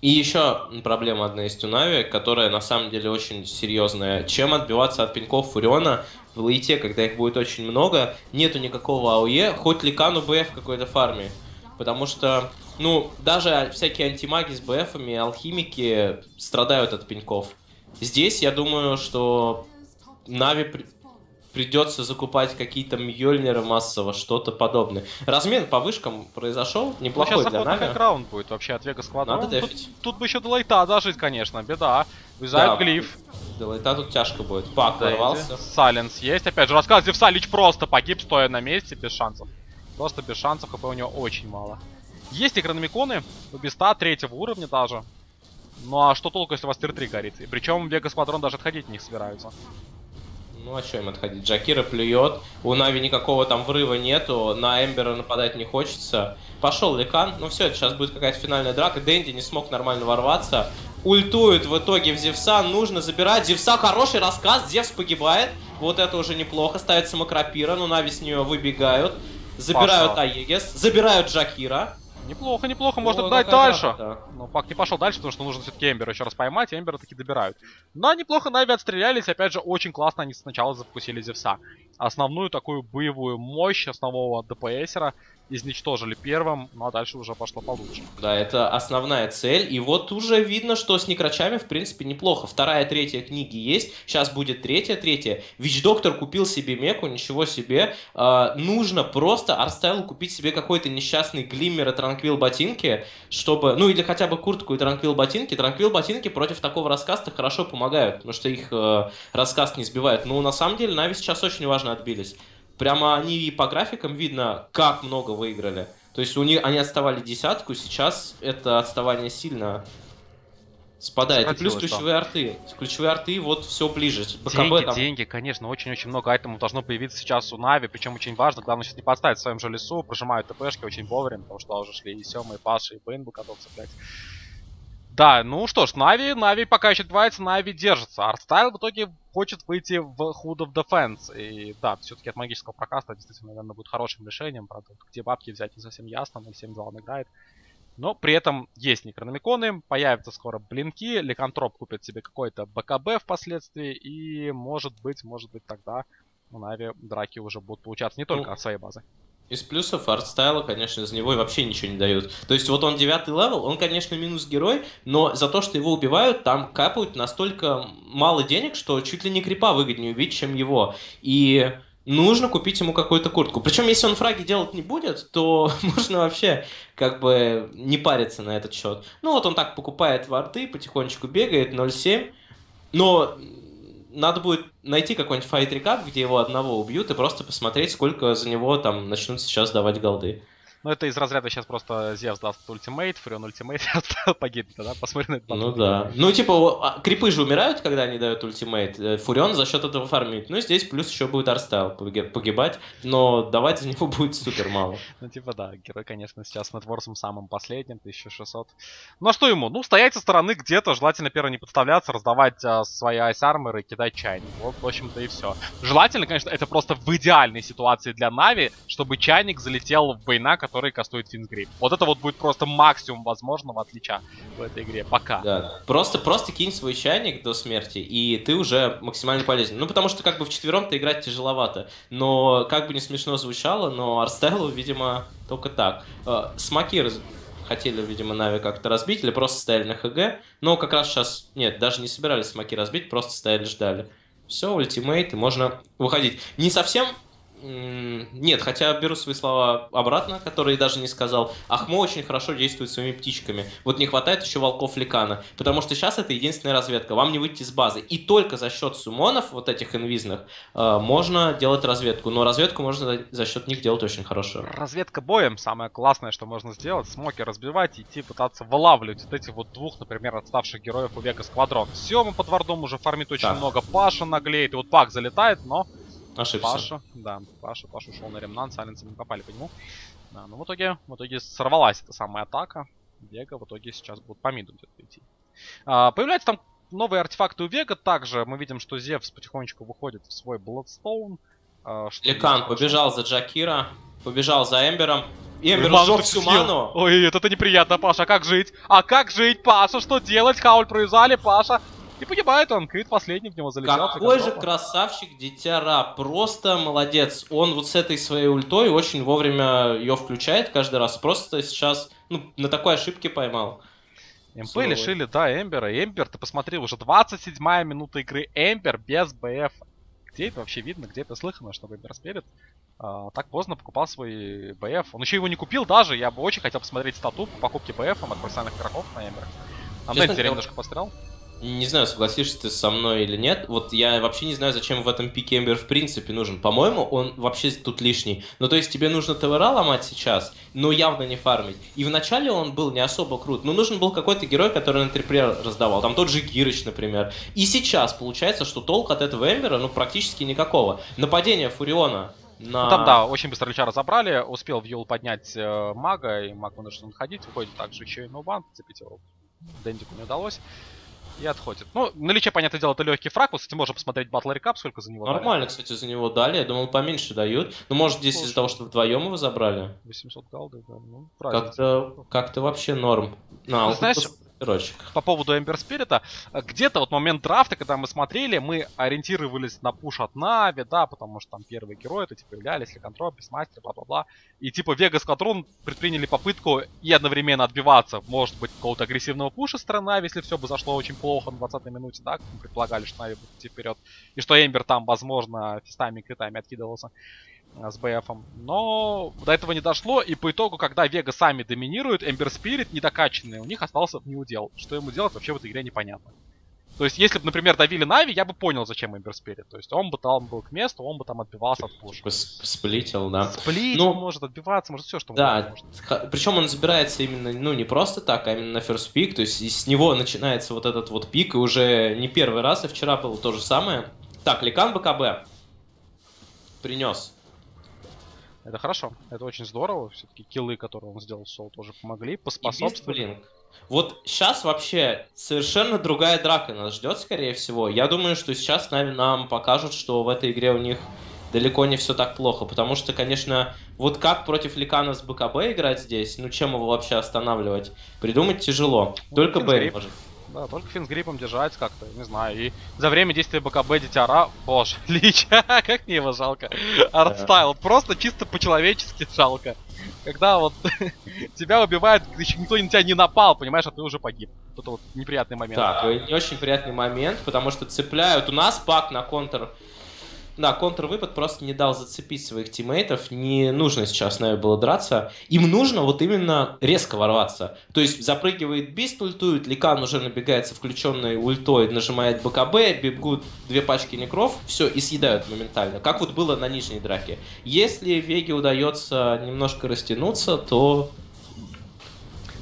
И еще проблема одна есть у Нави, которая на самом деле очень серьезная. Чем отбиваться от пинков Фуриона в лейте, когда их будет очень много, нету никакого АОЕ, хоть Ликану БФ какой-то фарме. Потому что, ну, даже всякие антимаги с БФами, алхимики страдают от пинков. Здесь я думаю, что Нави при- придется закупать какие-то Мьёльниры массово, что-то подобное. Размен по вышкам произошел, Ну, неплохой сейчас для Нави. хайграунд будет вообще от Vega Squadron. Надо Тут, дефить. тут бы еще до лайта дожить, конечно, беда. Вызывает Да. глиф. Да, лайта тут тяжко будет. Пак Дэнди. ворвался. Silence есть. Опять же, раскаст Зевса Лич просто погиб, стоя на месте, без шансов. Просто без шансов, хп у него очень мало. Есть экономиконы, у Беста третьего уровня даже. Ну а что толку, если у вас тир 3 горит? И причем Вега Сквадрон даже отходить от них собираются. Ну а что им отходить? Джакира плюет, у Нави никакого там врыва нету, на Эмбера нападать не хочется. Пошел Ликан, ну все, это сейчас будет какая-то финальная драка. Дэнди не смог нормально ворваться. Ультует в итоге в Зевса, нужно забирать. Зевса хороший рассказ, Зевс погибает. Вот это уже неплохо, ставится Макрапира, но Нави с нее выбегают. Забирают Пошел. Аегес, забирают Джакира. Неплохо, неплохо, можно О, дать какая дальше. да. Но Пак не пошел дальше, потому что нужно все-таки Эмбера еще раз поймать, и Эмбера таки добирают. Но неплохо Нави отстрелялись, опять же, очень классно они сначала запустили Зевса. Основную такую боевую мощь основного ДПСера изничтожили первым, ну а дальше уже пошло получше. Да, это основная цель. И вот уже видно, что с некрачами, в принципе, неплохо. Вторая, третья книги есть. Сейчас будет третья, третья. Вич-доктор купил себе меку, ничего себе. А, нужно просто Арстайлу купить себе какой-то несчастный глиммер и транквил ботинки, чтобы... Ну, или хотя бы куртку и транквил ботинки. Транквил ботинки против такого раскаста хорошо помогают, потому что их э, раскаст не сбивает. Но на самом деле Нави сейчас очень важно отбились. Прямо они и по графикам видно, как много выиграли. То есть у них они отставали десятку, сейчас это отставание сильно спадает. И плюс ключевые арты. Ключевые арты, вот все ближе. БКБ деньги, там... деньги, конечно, очень-очень много айтемов должно появиться сейчас у Нави, причем очень важно, главное сейчас не подставить в своем же лесу, прожимают ТПшки очень вовремя, потому что уже шли и Сёма, и Паша, и Бейн готов цеплять. Да, ну что ж, Нави, Нави пока еще отбивается, Нави держится. Артстайл в итоге хочет выйти в Hood of Defiance. И да, все-таки от магического прокаста действительно, наверное, будет хорошим решением. Правда, где бабки взять не совсем ясно, 0.7.2 он играет. Но при этом есть некрономиконы, появятся скоро блинки, Ликантроп купит себе какой-то БКБ впоследствии, и может быть, может быть тогда у Нави драки уже будут получаться не только ну, от своей базы. Из плюсов артстайла, конечно, из него вообще ничего не дают. То есть вот он девятый левел, он, конечно, минус герой, но за то, что его убивают, там капают настолько мало денег, что чуть ли не крипа выгоднее убить, чем его. И нужно купить ему какую-то куртку. Причем, если он фраги делать не будет, то можно вообще как бы не париться на этот счет. Ну вот он так покупает варты, потихонечку бегает, 0.7. Но надо будет найти какой-нибудь файт рекап, где его одного убьют, и просто посмотреть, сколько за него там начнут сейчас давать голды. Ну, это из разряда сейчас просто Зевс даст ультимейт, Фурион ультимейт, погибнет, да? Посмотрим на это. Ну да. Ну, типа, а, крипы же умирают, когда они дают ультимейт. Э, Фурион за счет этого фармит. Ну, здесь плюс еще будет арстайл погибать, но давать за него будет супер мало. Ну, типа, да, герой, конечно, сейчас с нетворсом самым последним, 1600. Ну, а что ему? Ну, стоять со стороны где-то, желательно первое не подставляться, раздавать а, свои айс-арморы и кидать чайник. Вот, в общем-то, и все. Желательно, конечно, это просто в идеальной ситуации для Нави, чтобы чайник залетел в Бейна, который кастует Финсгрип. Вот это вот будет просто максимум возможного отлича в этой игре. Пока. Да. Просто, просто кинь свой чайник до смерти, и ты уже максимально полезен. Ну, потому что как бы в четвером-то играть тяжеловато. Но, как бы не смешно звучало, но Арстайлу, видимо, только так. Э, смоки хотели, видимо, Нави как-то разбить, или просто стояли на ХГ. Но как раз сейчас, нет, даже не собирались смоки разбить, просто стояли, ждали. Все, ультимейт, и можно выходить. Не совсем нет, хотя беру свои слова обратно, которые даже не сказал. Ахмо очень хорошо действует своими птичками. Вот не хватает еще волков Ликана. Потому что сейчас это единственная разведка. Вам не выйти с базы. И только за счет сумонов, вот этих инвизных, э, можно делать разведку. Но разведку можно за счет них делать очень хорошо. Разведка боем самое классное, что можно сделать. Смоки разбивать и идти пытаться вылавливать вот этих вот двух, например, отставших героев у Вега Сквадрон. Все, мы под вардом уже фармит очень да. много. Паша наглеет. И вот Пак залетает, но Ошибся. Паша, да, Паша, Паша ушел на ремнант, сайленсы не попали по нему. Да, но в итоге, в итоге сорвалась эта самая атака. Вега в итоге сейчас будут по миду где-то идти. А, появляются там новые артефакты у Вега. Также мы видим, что Зевс потихонечку выходит в свой Bloodstone. А, Лекан побежал за Джакира, побежал за Эмбером. Эмбер сжег всю ману. Ой, это неприятно, Паша, а как жить? А как жить, Паша? Что делать? Хауль провязали, Паша. И погибает он, Крит последний в него залетел. Какой же красавчик Дитяра, просто молодец. Он вот с этой своей ультой очень вовремя ее включает каждый раз. Просто сейчас ну, на такой ошибке поймал. МП лишили, да, Эмбера. Эмбер, ты посмотри, уже 27-я минута игры. Эмбер без БФ. Где это вообще видно, где это слыхано, чтобы Эмбер спирит? А, так поздно покупал свой БФ. Он еще его не купил даже. Я бы очень хотел посмотреть статут по покупке БФ от профессиональных игроков на Эмбер. Там Дэнди немножко пострел. Не знаю, согласишься ты со мной или нет. Вот я вообще не знаю, зачем в этом пике Эмбер в принципе нужен. По-моему, он вообще тут лишний. Ну, то есть тебе нужно ТВР ломать сейчас, но явно не фармить. И вначале он был не особо крут. Но нужен был какой-то герой, который на трипре раздавал. Там тот же Гирыч, например. И сейчас получается, что толк от этого Эмбера, ну, практически никакого. Нападение Фуриона на... Ну, там, да, очень быстро Лича разобрали. Успел в Юл поднять э, мага, и маг вынужден ходить. Уходит также еще и Нубан, цепить его. Дендику не удалось и отходит. Ну, наличие, понятное дело, это легкий фраг. Вот, кстати, можно посмотреть батл рекап, сколько за него Нормально, дали. кстати, за него дали. Я думал, поменьше дают. Ну, может, здесь из-за того, что вдвоем его забрали. 800 голды, да. Ну, Как-то как вообще норм. На, знаешь, Короче. По поводу Эмбер Спирита, где-то вот момент драфта, когда мы смотрели, мы ориентировались на пуш от Нави, да, потому что там первые герои это типа появлялись, Ликантроп, Бисмастер, бла-бла-бла. И типа Vega Squadron предприняли попытку и одновременно отбиваться, может быть, какого-то агрессивного пуша стороны Нави, если все бы зашло очень плохо на 20-й минуте, да, мы предполагали, что Нави будет идти вперед. И что Ember там, возможно, фистами и критами откидывался. С БФом. Но до этого не дошло, и по итогу, когда Вега сами доминируют, Ember Spirit недокачанный, у них остался не у дел. Что ему делать вообще в этой игре непонятно. То есть, если бы, например, давили Нави, я бы понял, зачем Ember Spirit. То есть, он бы там был к месту, он бы там отбивался от пуша. Сплитил, да. Сплит, ну, может отбиваться, может все, что Да, причем он забирается именно, ну, не просто так, а именно на first пик, то есть с него начинается вот этот вот пик, и уже не первый раз, и вчера было то же самое. Так, Ликан БКБ принес. Это хорошо, это очень здорово, все-таки киллы, которые он сделал Сол, тоже помогли, поспособствовали. Вот сейчас вообще совершенно другая драка нас ждет, скорее всего. Я думаю, что сейчас нам, нам покажут, что в этой игре у них далеко не все так плохо. Потому что, конечно, вот как против Ликана с БКБ играть здесь, ну чем его вообще останавливать, придумать тяжело. Ну, Только Б может. Да, только Fiend's Grip ом держать как-то, не знаю. И за время действия БКБ Дитяра, боже, Лич, как мне его жалко. Артстайл, просто чисто по-человечески жалко. Когда вот тебя убивают, еще никто на тебя не напал, понимаешь, а ты уже погиб. Вот вот неприятный момент. Так, не очень приятный момент, потому что цепляют. У нас пак на контр да, контрвыпад просто не дал зацепить своих тиммейтов. Не нужно сейчас, наверное, было драться. Им нужно вот именно резко ворваться. То есть запрыгивает Бист, ультует, Ликан уже набегается включенной ультой, нажимает БКБ, бегут две пачки некров, все, и съедают моментально. Как вот было на нижней драке. Если Веге удается немножко растянуться, то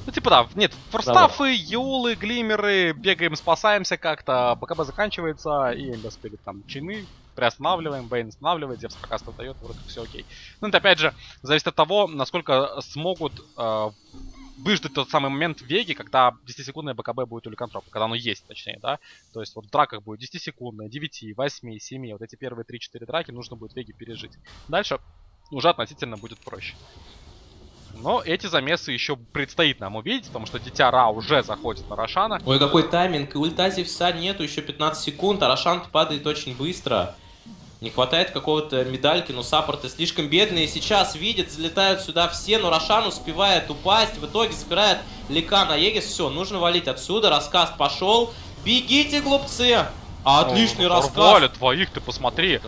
ну, типа, да, нет, форстафы, юлы, глимеры, бегаем, спасаемся как-то, БКБ заканчивается, и Эмберспирит там чины, приостанавливаем, Бейн останавливает, Зевс пока дает, вроде все окей. Ну, это опять же зависит от того, насколько смогут э, выждать тот самый момент Веги, когда 10-секундное БКБ будет у Ликантропа, когда оно есть, точнее, да. То есть вот в драках будет 10-секундное, 9, 8, 7, вот эти первые 3-4 драки нужно будет Веги пережить. Дальше уже относительно будет проще. Но эти замесы еще предстоит нам увидеть, потому что Дитя Ра уже заходит на Рошана. Ой, какой тайминг. И ульта Зевса нету, еще 15 секунд, а Рошан падает очень быстро. Не хватает какого-то медальки, но саппорты слишком бедные. Сейчас видят, залетают сюда все, но Рошан успевает упасть. В итоге забирает Лика на Егис. Все, нужно валить отсюда. Рассказ пошел. Бегите, глупцы! Отличный рассказ. Порвали двоих, ты посмотри.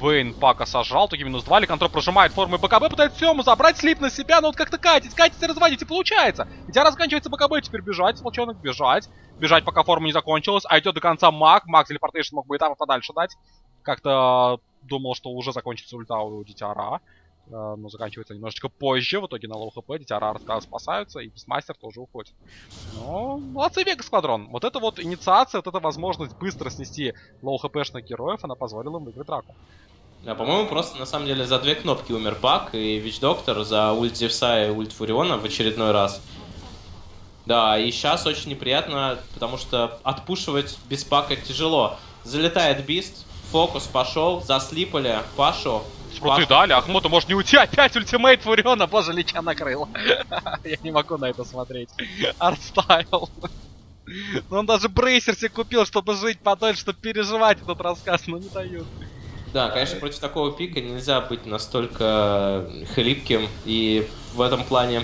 Вейн Пака сожрал, таки минус 2, Ликантроп прожимает формы БКБ, пытается Сему забрать, слип на себя, но вот как-то катить, катить и разводить, и получается. Хотя заканчивается БКБ, теперь бежать, волчонок, бежать. Бежать, пока форма не закончилась, а идет до конца Маг, Маг телепортейшн мог бы этапов подальше дать. Как-то думал, что уже закончится ульта у Дитяра. Э, но заканчивается немножечко позже. В итоге на low хп Дитяра рассказы спасаются, и Бистмастер тоже уходит. Но молодцы Вега Сквадрон. Вот эта вот инициация, вот эта возможность быстро снести low хпшных героев, она позволила им выиграть драку. Да, по-моему, просто на самом деле за две кнопки умер Пак и Вич Доктор за ульт Зевса и ульт Фуриона в очередной раз. Да, и сейчас очень неприятно, потому что отпушивать без пака тяжело. Залетает Бист, фокус пошел, заслипали Пашу. Спруты дали, Ахмуту может не уйти, опять ultimate Фуриона, боже, Лича накрыл. Я не могу на это смотреть. Артстайл. Ну он даже bracer себе купил, чтобы жить подольше, чтобы переживать этот раскаст, но не дают. Да, конечно, против такого пика нельзя быть настолько хлипким, и в этом плане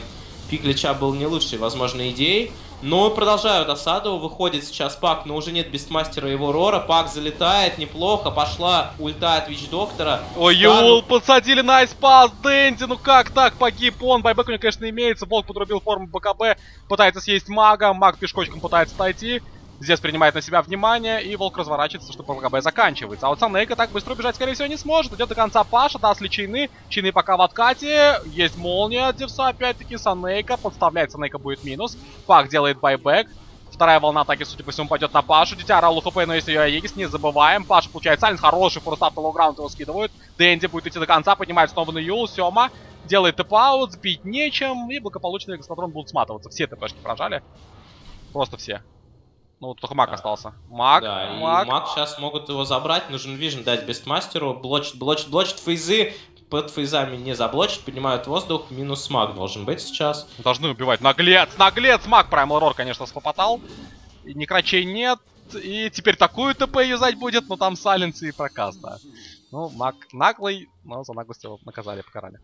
пик Лича был не лучшей возможной идеей. Но продолжают осаду, выходит сейчас Пак, но уже нет Бестмастера его Рора. Пак залетает, неплохо, пошла ульта от Вич Доктора. Ой, Юл, подсадили найс пас, Дэнди, ну как так, погиб он, байбек у него, конечно, имеется, Волк подрубил форму БКБ, пытается съесть мага, маг пешкочком пытается отойти. Здесь принимает на себя внимание, и Волк разворачивается, чтобы ПКБ заканчивается. А вот Санейка так быстро убежать, скорее всего, не сможет. Идет до конца Паша, даст ли чайны. Чайны пока в откате. Есть молния от Девса, опять-таки. Санейка подставляет, Санейка будет минус. Пак делает buyback. Вторая волна атаки, судя по всему, пойдет на Пашу. Дитяра low ХП, но есть Aegis, не забываем. Паша получает silence, хороший Force Staff на его скидывают. Дэнди будет идти до конца, поднимает снова на Юл. Сема делает tap-out, сбить нечем. И благополучно Сквадрон будут сматываться. Все тэпэшки прожали. Просто все. Ну, вот только маг остался. Маг, да, маг. и маг сейчас могут его забрать. Нужен vision дать бистмастеру. Блочит, блочит, блочит фейзы. Под фейзами не заблочит, поднимают воздух. Минус маг должен быть сейчас. Должны убивать. Наглец, наглец! Маг Primal Roar, конечно, схлопотал. Некрачей нет. И теперь такую ТП юзать будет, но там сайленс и проказ, да. Ну, маг наглый, но за наглость его наказали, покарали.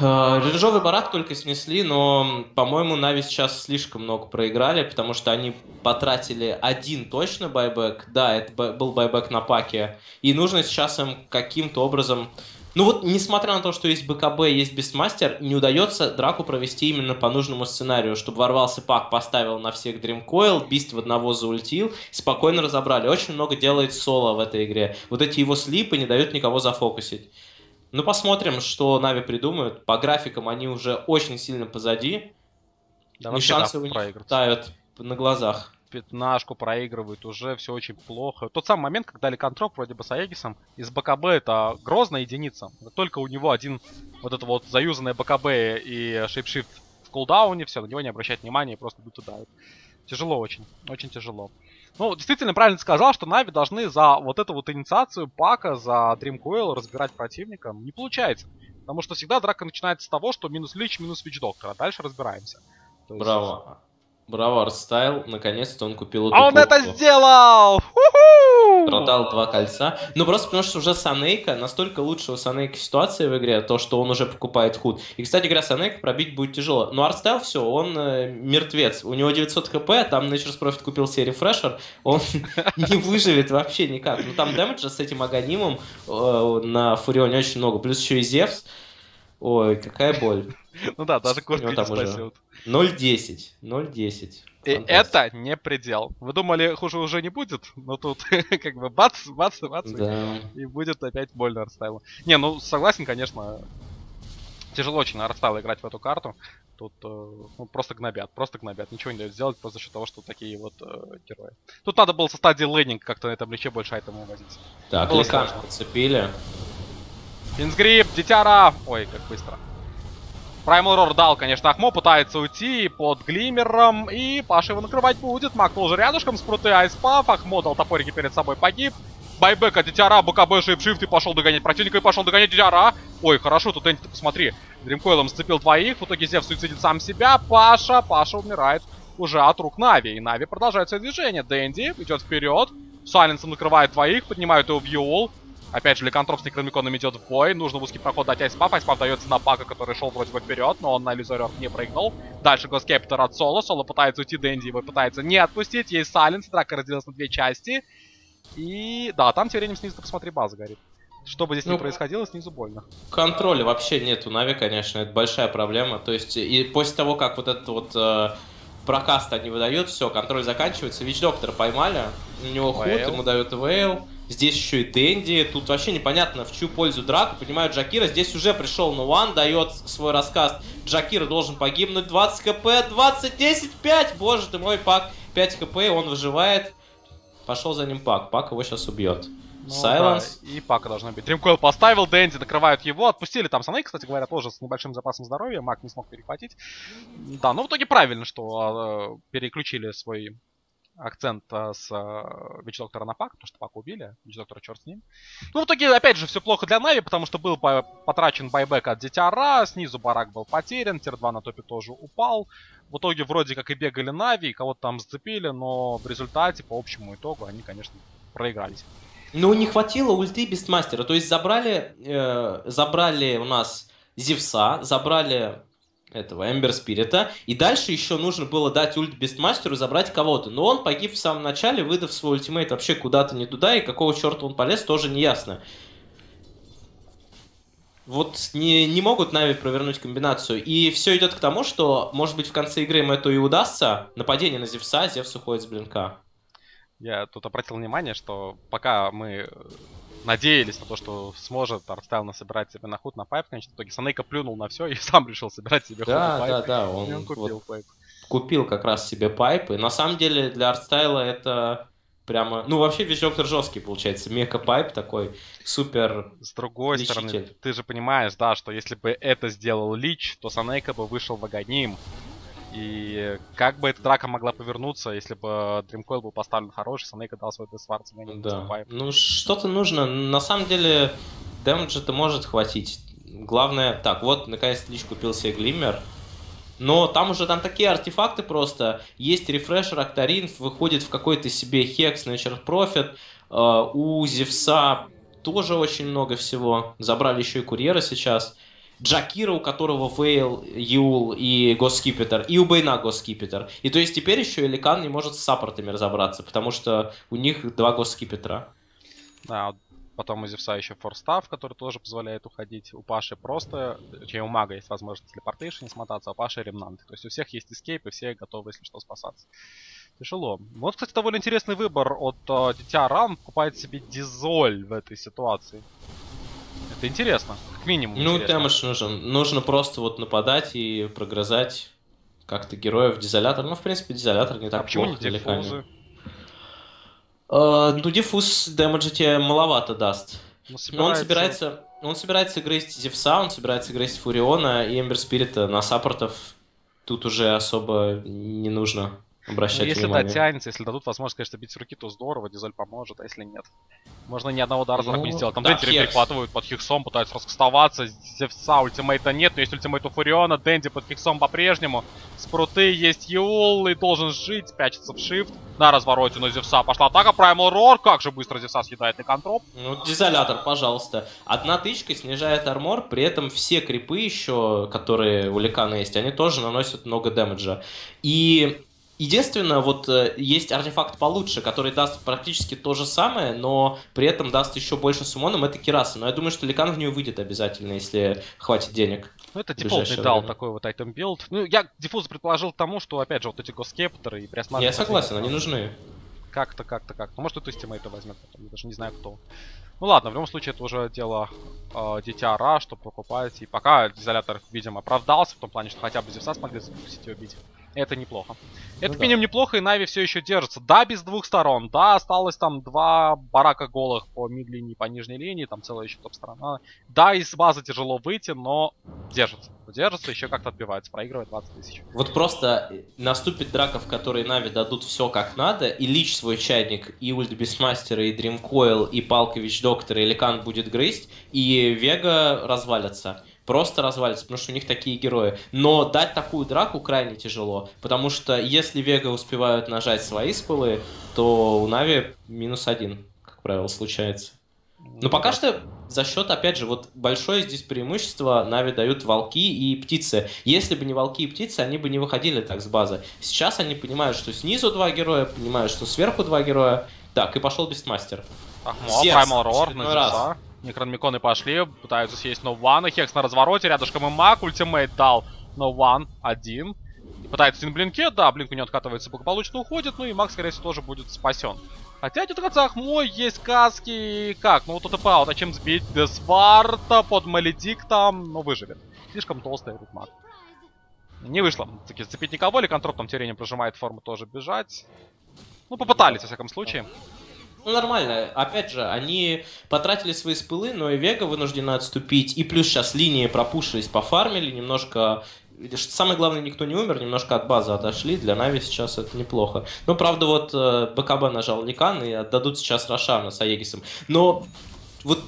Э, Рыжовый барак только снесли, но, по-моему, Нави сейчас слишком много проиграли, потому что они потратили один точно байбек. Да, это был байбек на паке. И нужно сейчас им каким-то образом Ну вот, несмотря на то, что есть БКБ, есть Бестмастер, не удается драку провести именно по нужному сценарию, чтобы ворвался Пак, поставил на всех Дримкоил, Бист в одного заультил, спокойно разобрали. Очень много делает соло в этой игре. Вот эти его слипы не дают никого зафокусить. Ну, посмотрим, что Нави придумают. По графикам они уже очень сильно позади. Да, и шансы да, у них тают на глазах пятнашку проигрывают, уже все очень плохо. Тот самый момент, когда Ликантроп вроде бы с Аегисом из БКБ это грозная единица. Только у него один вот это вот заюзанное БКБ и шейпшифт в кулдауне, все, на него не обращать внимания и просто идут туда. Тяжело очень, очень тяжело. Ну, действительно правильно сказал, что Нави должны за вот эту вот инициацию пака, за Coil разбирать противника. Не получается. Потому что всегда драка начинается с того, что минус Лич, минус Вич Доктора. Дальше разбираемся. есть... Браво. Браво, Артстайл. Наконец-то он купил эту А он куртку. это сделал! Продал два кольца. Ну, просто потому что уже Санейка, настолько лучше у Санейка ситуация в игре, то, что он уже покупает hood. И, кстати говоря, Санейка пробить будет тяжело. Но Артстайл все, он э, мертвец. У него 900 хп, там Nature's Prophet купил себе refresher, он не выживет вообще никак. Ну, там дэмэджа с этим аганимом э, на Фурионе очень много. Плюс еще и Зевс. Ой, какая боль. Ну да, даже куртка не спасет. 0.10. 0.10. И это не предел. Вы думали, хуже уже не будет, но тут как бы бац, бац, бац, да. и будет опять больно Арстайлу. Не, ну согласен, конечно, тяжело очень Арстайлу играть в эту карту. Тут э, ну, просто гнобят, просто гнобят. Ничего не дают сделать просто за счет того, что такие вот э, герои. Тут надо было со стадии лейнинг как-то на этом лече больше айтема возить. Так, Ликан подцепили. Финсгрип, Дитяра. Ой, как быстро. Рор дал, конечно, Ахмо пытается уйти под Глиммером, и Паша его накрывать будет. Мак тоже рядышком с Пруты Айспав, Ахмо дал топорики перед собой, погиб. Байбек от Дитяра, БКБ, Шейпшифт и пошел догонять противника, и пошел догонять Дитяра. Ой, хорошо, тут Энди, ты посмотри. Дримкойлом сцепил двоих, в итоге Зев суицидит сам себя. Паша, Паша умирает уже от рук Нави. И Нави продолжает свое движение. Дэнди идет вперед. Сайленсом накрывает двоих, поднимает его в Юл. Опять же, Ликантроп с Некромиконом идет в бой. Нужно в узкий проход дать Ice Path. Ice Path дается на Пака, который шел вроде бы вперед, но он на Иллюзорах не прыгнул. Дальше Ghost Scepter от Соло. Соло пытается уйти, Дэнди его пытается не отпустить. Есть Silence, драка разделилась на две части. И да, там тем временем снизу, посмотри, база горит. Что бы здесь ну, ни происходило, снизу больно. Контроля вообще нет у Нави, конечно, это большая проблема. То есть, и после того, как вот этот вот э, прокаст они выдают, все, контроль заканчивается. Вич Доктора поймали, у него худ, ему дают вейл. Здесь еще и Дэнди. Тут вообще непонятно, в чью пользу драку. Понимаю, Джакира здесь уже пришел Нуан, дает свой рассказ. Джакира должен погибнуть. 20 хп, 20, 10, 5. Боже ты мой, Пак. 5 хп, он выживает. Пошел за ним Пак. Пак его сейчас убьет. Ну, Сайленс. Да, и Пака должна быть. Дримкойл поставил, Дэнди накрывают его, отпустили там Саней, кстати говоря, тоже с небольшим запасом здоровья, Мак не смог перехватить. Да, но в итоге правильно, что э, переключили свой акцент а, с а, Вич Доктора на Пак, потому что Пак убили, Вич Доктора черт с ним. Ну, в итоге, опять же, все плохо для Нави, потому что был потрачен buyback от Дитяра, снизу барак был потерян, Tier-2 на топе тоже упал. В итоге вроде как и бегали Нави, кого-то там зацепили, но в результате, по общему итогу, они, конечно, проигрались. Ну, не хватило ульты Бистмастера, то есть забрали, э, забрали у нас Зевса, забрали этого Эмбер Спирита. И дальше еще нужно было дать ульт Бестмастеру забрать кого-то. Но он погиб в самом начале, выдав свой ультимейт вообще куда-то не туда, и какого черта он полез, тоже не ясно. Вот не, не могут Нави провернуть комбинацию. И все идет к тому, что, может быть, в конце игры им это и удастся. Нападение на Зевса, Зевс уходит с блинка. Я тут обратил внимание, что пока мы надеялись на то, что сможет Артстайл насобирать себе на hood на pipe. Конечно, в итоге Санейка плюнул на все и сам решил собирать себе да, hood на pipe. Да, да, он, он купил вот pipe. Купил как раз себе pipe. И на самом деле для Артстайла это прямо... Ну, вообще весь доктор жесткий получается. Меха pipe такой супер С другой лечитель. стороны, ты же понимаешь, да, что если бы это сделал Лич, то Санейка бы вышел в Аганим. И как бы эта драка могла повернуться, если бы Dream Coil был поставлен хороший, Санейка дал свой Death Ward Да. Ну, что-то нужно. На самом деле, дэмэджа-то может хватить. Главное... Так, вот, наконец Лич купил себе Глиммер. Но там уже там такие артефакты просто. Есть рефрешер, Акторин, выходит в какой-то себе Хекс, Nature Profit. Uh, у Зевса тоже очень много всего. Забрали еще и курьера сейчас. Джакира, у которого Вейл, Юл и Госкипетер, и у Бейна Госкипетер. И то есть теперь еще Эликан не может с саппортами разобраться, потому что у них два Госкипетера. Да, Потом у Зевса еще форстав, который тоже позволяет уходить. У Паши просто, точнее у Мага есть возможность телепортейшн не смотаться, а у Паши ремнанты. То есть у всех есть эскейп, и все готовы, если что, спасаться. Тяжело. Вот, кстати, довольно интересный выбор от э, Дитя Рам. Покупает себе дизоль в этой ситуации. Это интересно, как минимум. Ну, интересно. дэмэдж нужен. Нужно просто вот нападать и прогрызать как-то героев дизолятор. Ну, в принципе, дизолятор не так а почему не плохо для диффузы? Э, ну, диффуз дэмэджа тебе маловато даст. Ну, Но он собирается, он собирается грызть Зевса, он собирается грызть Фуриона и Эмбер Спирита на саппортов. Тут уже особо не нужно Ну, обращать если внимание. дотянется, если дадут возможность, конечно, бить с руки, то здорово, дизель поможет, а если нет. Можно ни одного удара Ну, не сделать. Там да, Дэнди перехватывают под Хиксом, пытаются раскастоваться. Зевса ультимейта нет, но есть ультимейт у Фуриона. Дэнди под Хиксом по-прежнему. Спруты есть Юл и должен жить, прячется в шифт. На развороте на Зевса пошла атака. Primal Roar, как же быстро Зевса съедает Ликантроп. Ну, desolator, пожалуйста. Одна тычка снижает армор, при этом все крипы еще, которые у Ликана есть, они тоже наносят много дэмэджа. И единственное, вот э, есть артефакт получше, который даст практически то же самое, но при этом даст еще больше суммонам, это Кираса. Но я думаю, что Ликан в нее выйдет обязательно, если хватит денег. Ну, это дефолтный ближайшее дал время. такой вот item build. Ну, я диффуз предположил тому, что, опять же, вот эти госкепторы и Я приостанавливают... согласен, они нужны. Как-то, как-то, как-то. Ну, может, и тестимейта возьмет потом, я даже не знаю, кто. Ну ладно, в любом случае, это уже дело э, дитя Ра, что покупать. И пока изолятор, видимо, оправдался, в том плане, что хотя бы Зевса смогли запустить и убить. Это неплохо. Это, да. как минимум, неплохо, и Нави все еще держится. Да, без двух сторон. Да, осталось там два барака голых по мид-линии, по нижней линии, там целая еще топ-сторона. Да, из базы тяжело выйти, но держится. Держится, еще как-то отбивается, проигрывает 20 тысяч. Вот просто наступит драка, в которой Нави дадут все как надо, и Лич свой чайник, и Ульт Бистмастера, и Dream Coil, и палка Вич Доктор, и Ликан будет грызть, и Вега развалится. Просто развалится, потому что у них такие герои. Но дать такую драку крайне тяжело, потому что если Вега успевают нажать свои спеллы, то у Нави минус один, как правило, случается. Но пока что за счет, опять же, вот большое здесь преимущество Нави дают волки и птицы. Если бы не волки и птицы, они бы не выходили так с базы. Сейчас они понимают, что снизу два героя, понимают, что сверху два героя. Так, и пошел Бистмастер. Ахмо, Зевс, Primal Roar на очередной раз. Зевса. Некрономиконы пошли, пытаются съесть No One. Hex на развороте, рядышком и Мак. Ultimate дал No One один. И пытается один блинкет, да, блинку не откатывается, благополучно уходит. Ну и Мак, скорее всего, тоже будет спасен. Хотя идет концах мой, есть каски. Как? Ну вот это паут, а чем сбить? Десварта под Маледиктом, но выживет. Слишком толстый этот Мак. Не вышло. Таки зацепить никого, или контроп там временем прожимает форму тоже бежать. Ну, попытались, во всяком случае. Ну, нормально. Опять же, они потратили свои спылы, но и Вега вынуждена отступить. И плюс сейчас линии пропушились, пофармили, немножко... Самое главное, никто не умер, немножко от базы отошли. Для Нави сейчас это неплохо. Ну, правда, вот э, БКБ нажал Ликан и отдадут сейчас Рошана с Аегисом. Но вот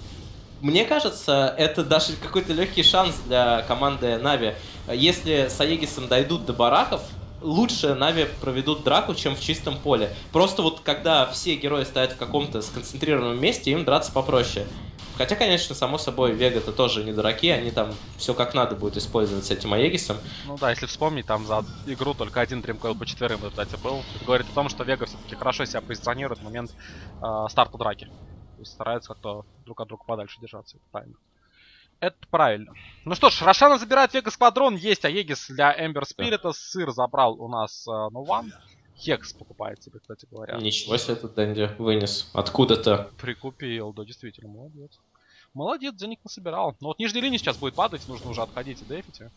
мне кажется, это даже какой-то легкий шанс для команды Нави. Если с Аегисом дойдут до бараков, лучше Нави проведут драку, чем в чистом поле. Просто вот когда все герои стоят в каком-то сконцентрированном месте, им драться попроще. Хотя, конечно, само собой, Вега-то тоже не дураки, они там все как надо будут использовать с этим Аегисом. Ну да, если вспомнить, там за игру только один дримкойл по четверым в результате был. Говорит о том, что Вега все-таки хорошо себя позиционирует в момент э, старта драки. То есть стараются как-то друг от друга подальше держаться. Это правильно. Это правильно. Ну что ж, Рошана забирает Вега Сквадрон. Есть Аегис для Эмбер Спирита. Сыр забрал у нас э, Нован. Хекс покупает себе, кстати говоря. Ничего себе этот Дэнди вынес. Откуда-то. Прикупил, да, действительно, молодец. Молодец, денег насобирал. Но вот нижняя линия сейчас будет падать, нужно уже отходить и дефить. её.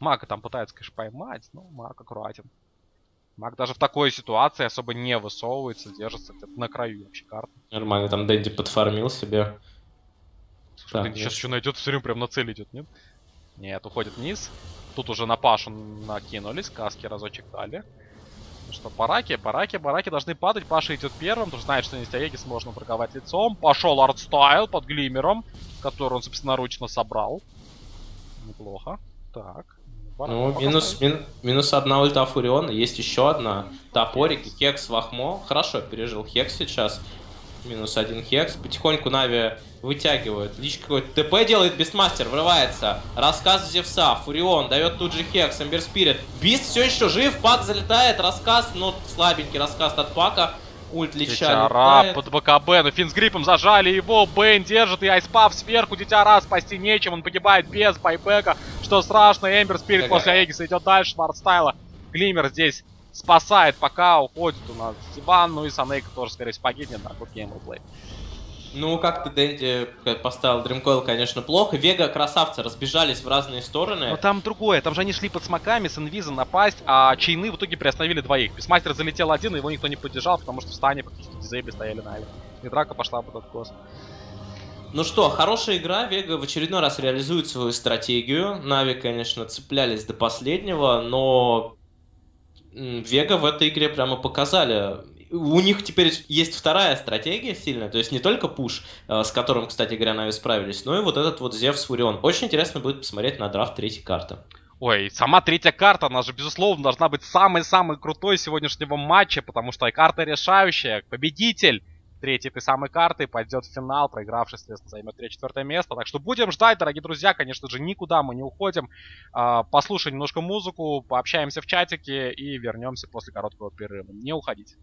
Мага там пытается, конечно, поймать, но Маг аккуратен. Маг даже в такой ситуации особо не высовывается, держится на краю вообще карты. Нормально, там Дэнди подфармил себе. Так, ты сейчас еще найдет, все время прям на цель идет, нет? Нет, уходит вниз. Тут уже на Пашу накинулись, каски разочек дали. Ну что, бараки, бараки, бараки должны падать. Паша идет первым, потому что знает, что нести Аегис можно торговать лицом. Пошел артстайл под глимером, который он собственноручно собрал. Неплохо. Так. барак Ну, минус, мин- минус одна ульта Фуриона, есть еще одна. Топорик, и Хекс, Вахмо. Хорошо пережил Хекс сейчас. Минус один Хекс. Потихоньку Нави вытягивают. Лич какой-то ТП делает, Бестмастер врывается. Рассказ Зевса, Фурион дает тут же Хекс, Эмбер Спирит. Бист все еще жив, Пак залетает, рассказ, но слабенький рассказ от Пака. Ульт Дитяра под БКБ, но Финн с гриппом зажали его, Бейн держит и Айспав сверху, Дитяра спасти нечем, он погибает без байбека, что страшно, Эмбер Спирит после Аегиса идет дальше, Вардстайла, Глимер здесь спасает, пока уходит у нас Зибан, ну и Санейка тоже, скорее всего, погибнет на Good Game Play. Ну, как-то Дэнди поставил Дримкойл, конечно, плохо. Вега, красавцы, разбежались в разные стороны. Но там другое. Там же они шли под смоками с инвизом напасть, а чайны в итоге приостановили двоих. Писмастер залетел один, и его никто не поддержал, потому что в стане практически дизейбли стояли на Эле. И драка пошла под откос. Ну что, хорошая игра. Вега в очередной раз реализует свою стратегию. Нави, конечно, цеплялись до последнего, но Вега в этой игре прямо показали у них теперь есть вторая стратегия сильная, то есть не только пуш, э, с которым, кстати говоря, Нави справились, но и вот этот вот Зевс Фурион. Очень интересно будет посмотреть на драфт третьей карты. Ой, сама третья карта, она же, безусловно, должна быть самой-самой крутой сегодняшнего матча, потому что и карта решающая, победитель третьей этой самой карты пойдет в финал, проигравший, соответственно, займет третье-четвертое место. Так что будем ждать, дорогие друзья, конечно же, никуда мы не уходим. А, послушаем немножко музыку, пообщаемся в чатике и вернемся после короткого перерыва. Не уходите.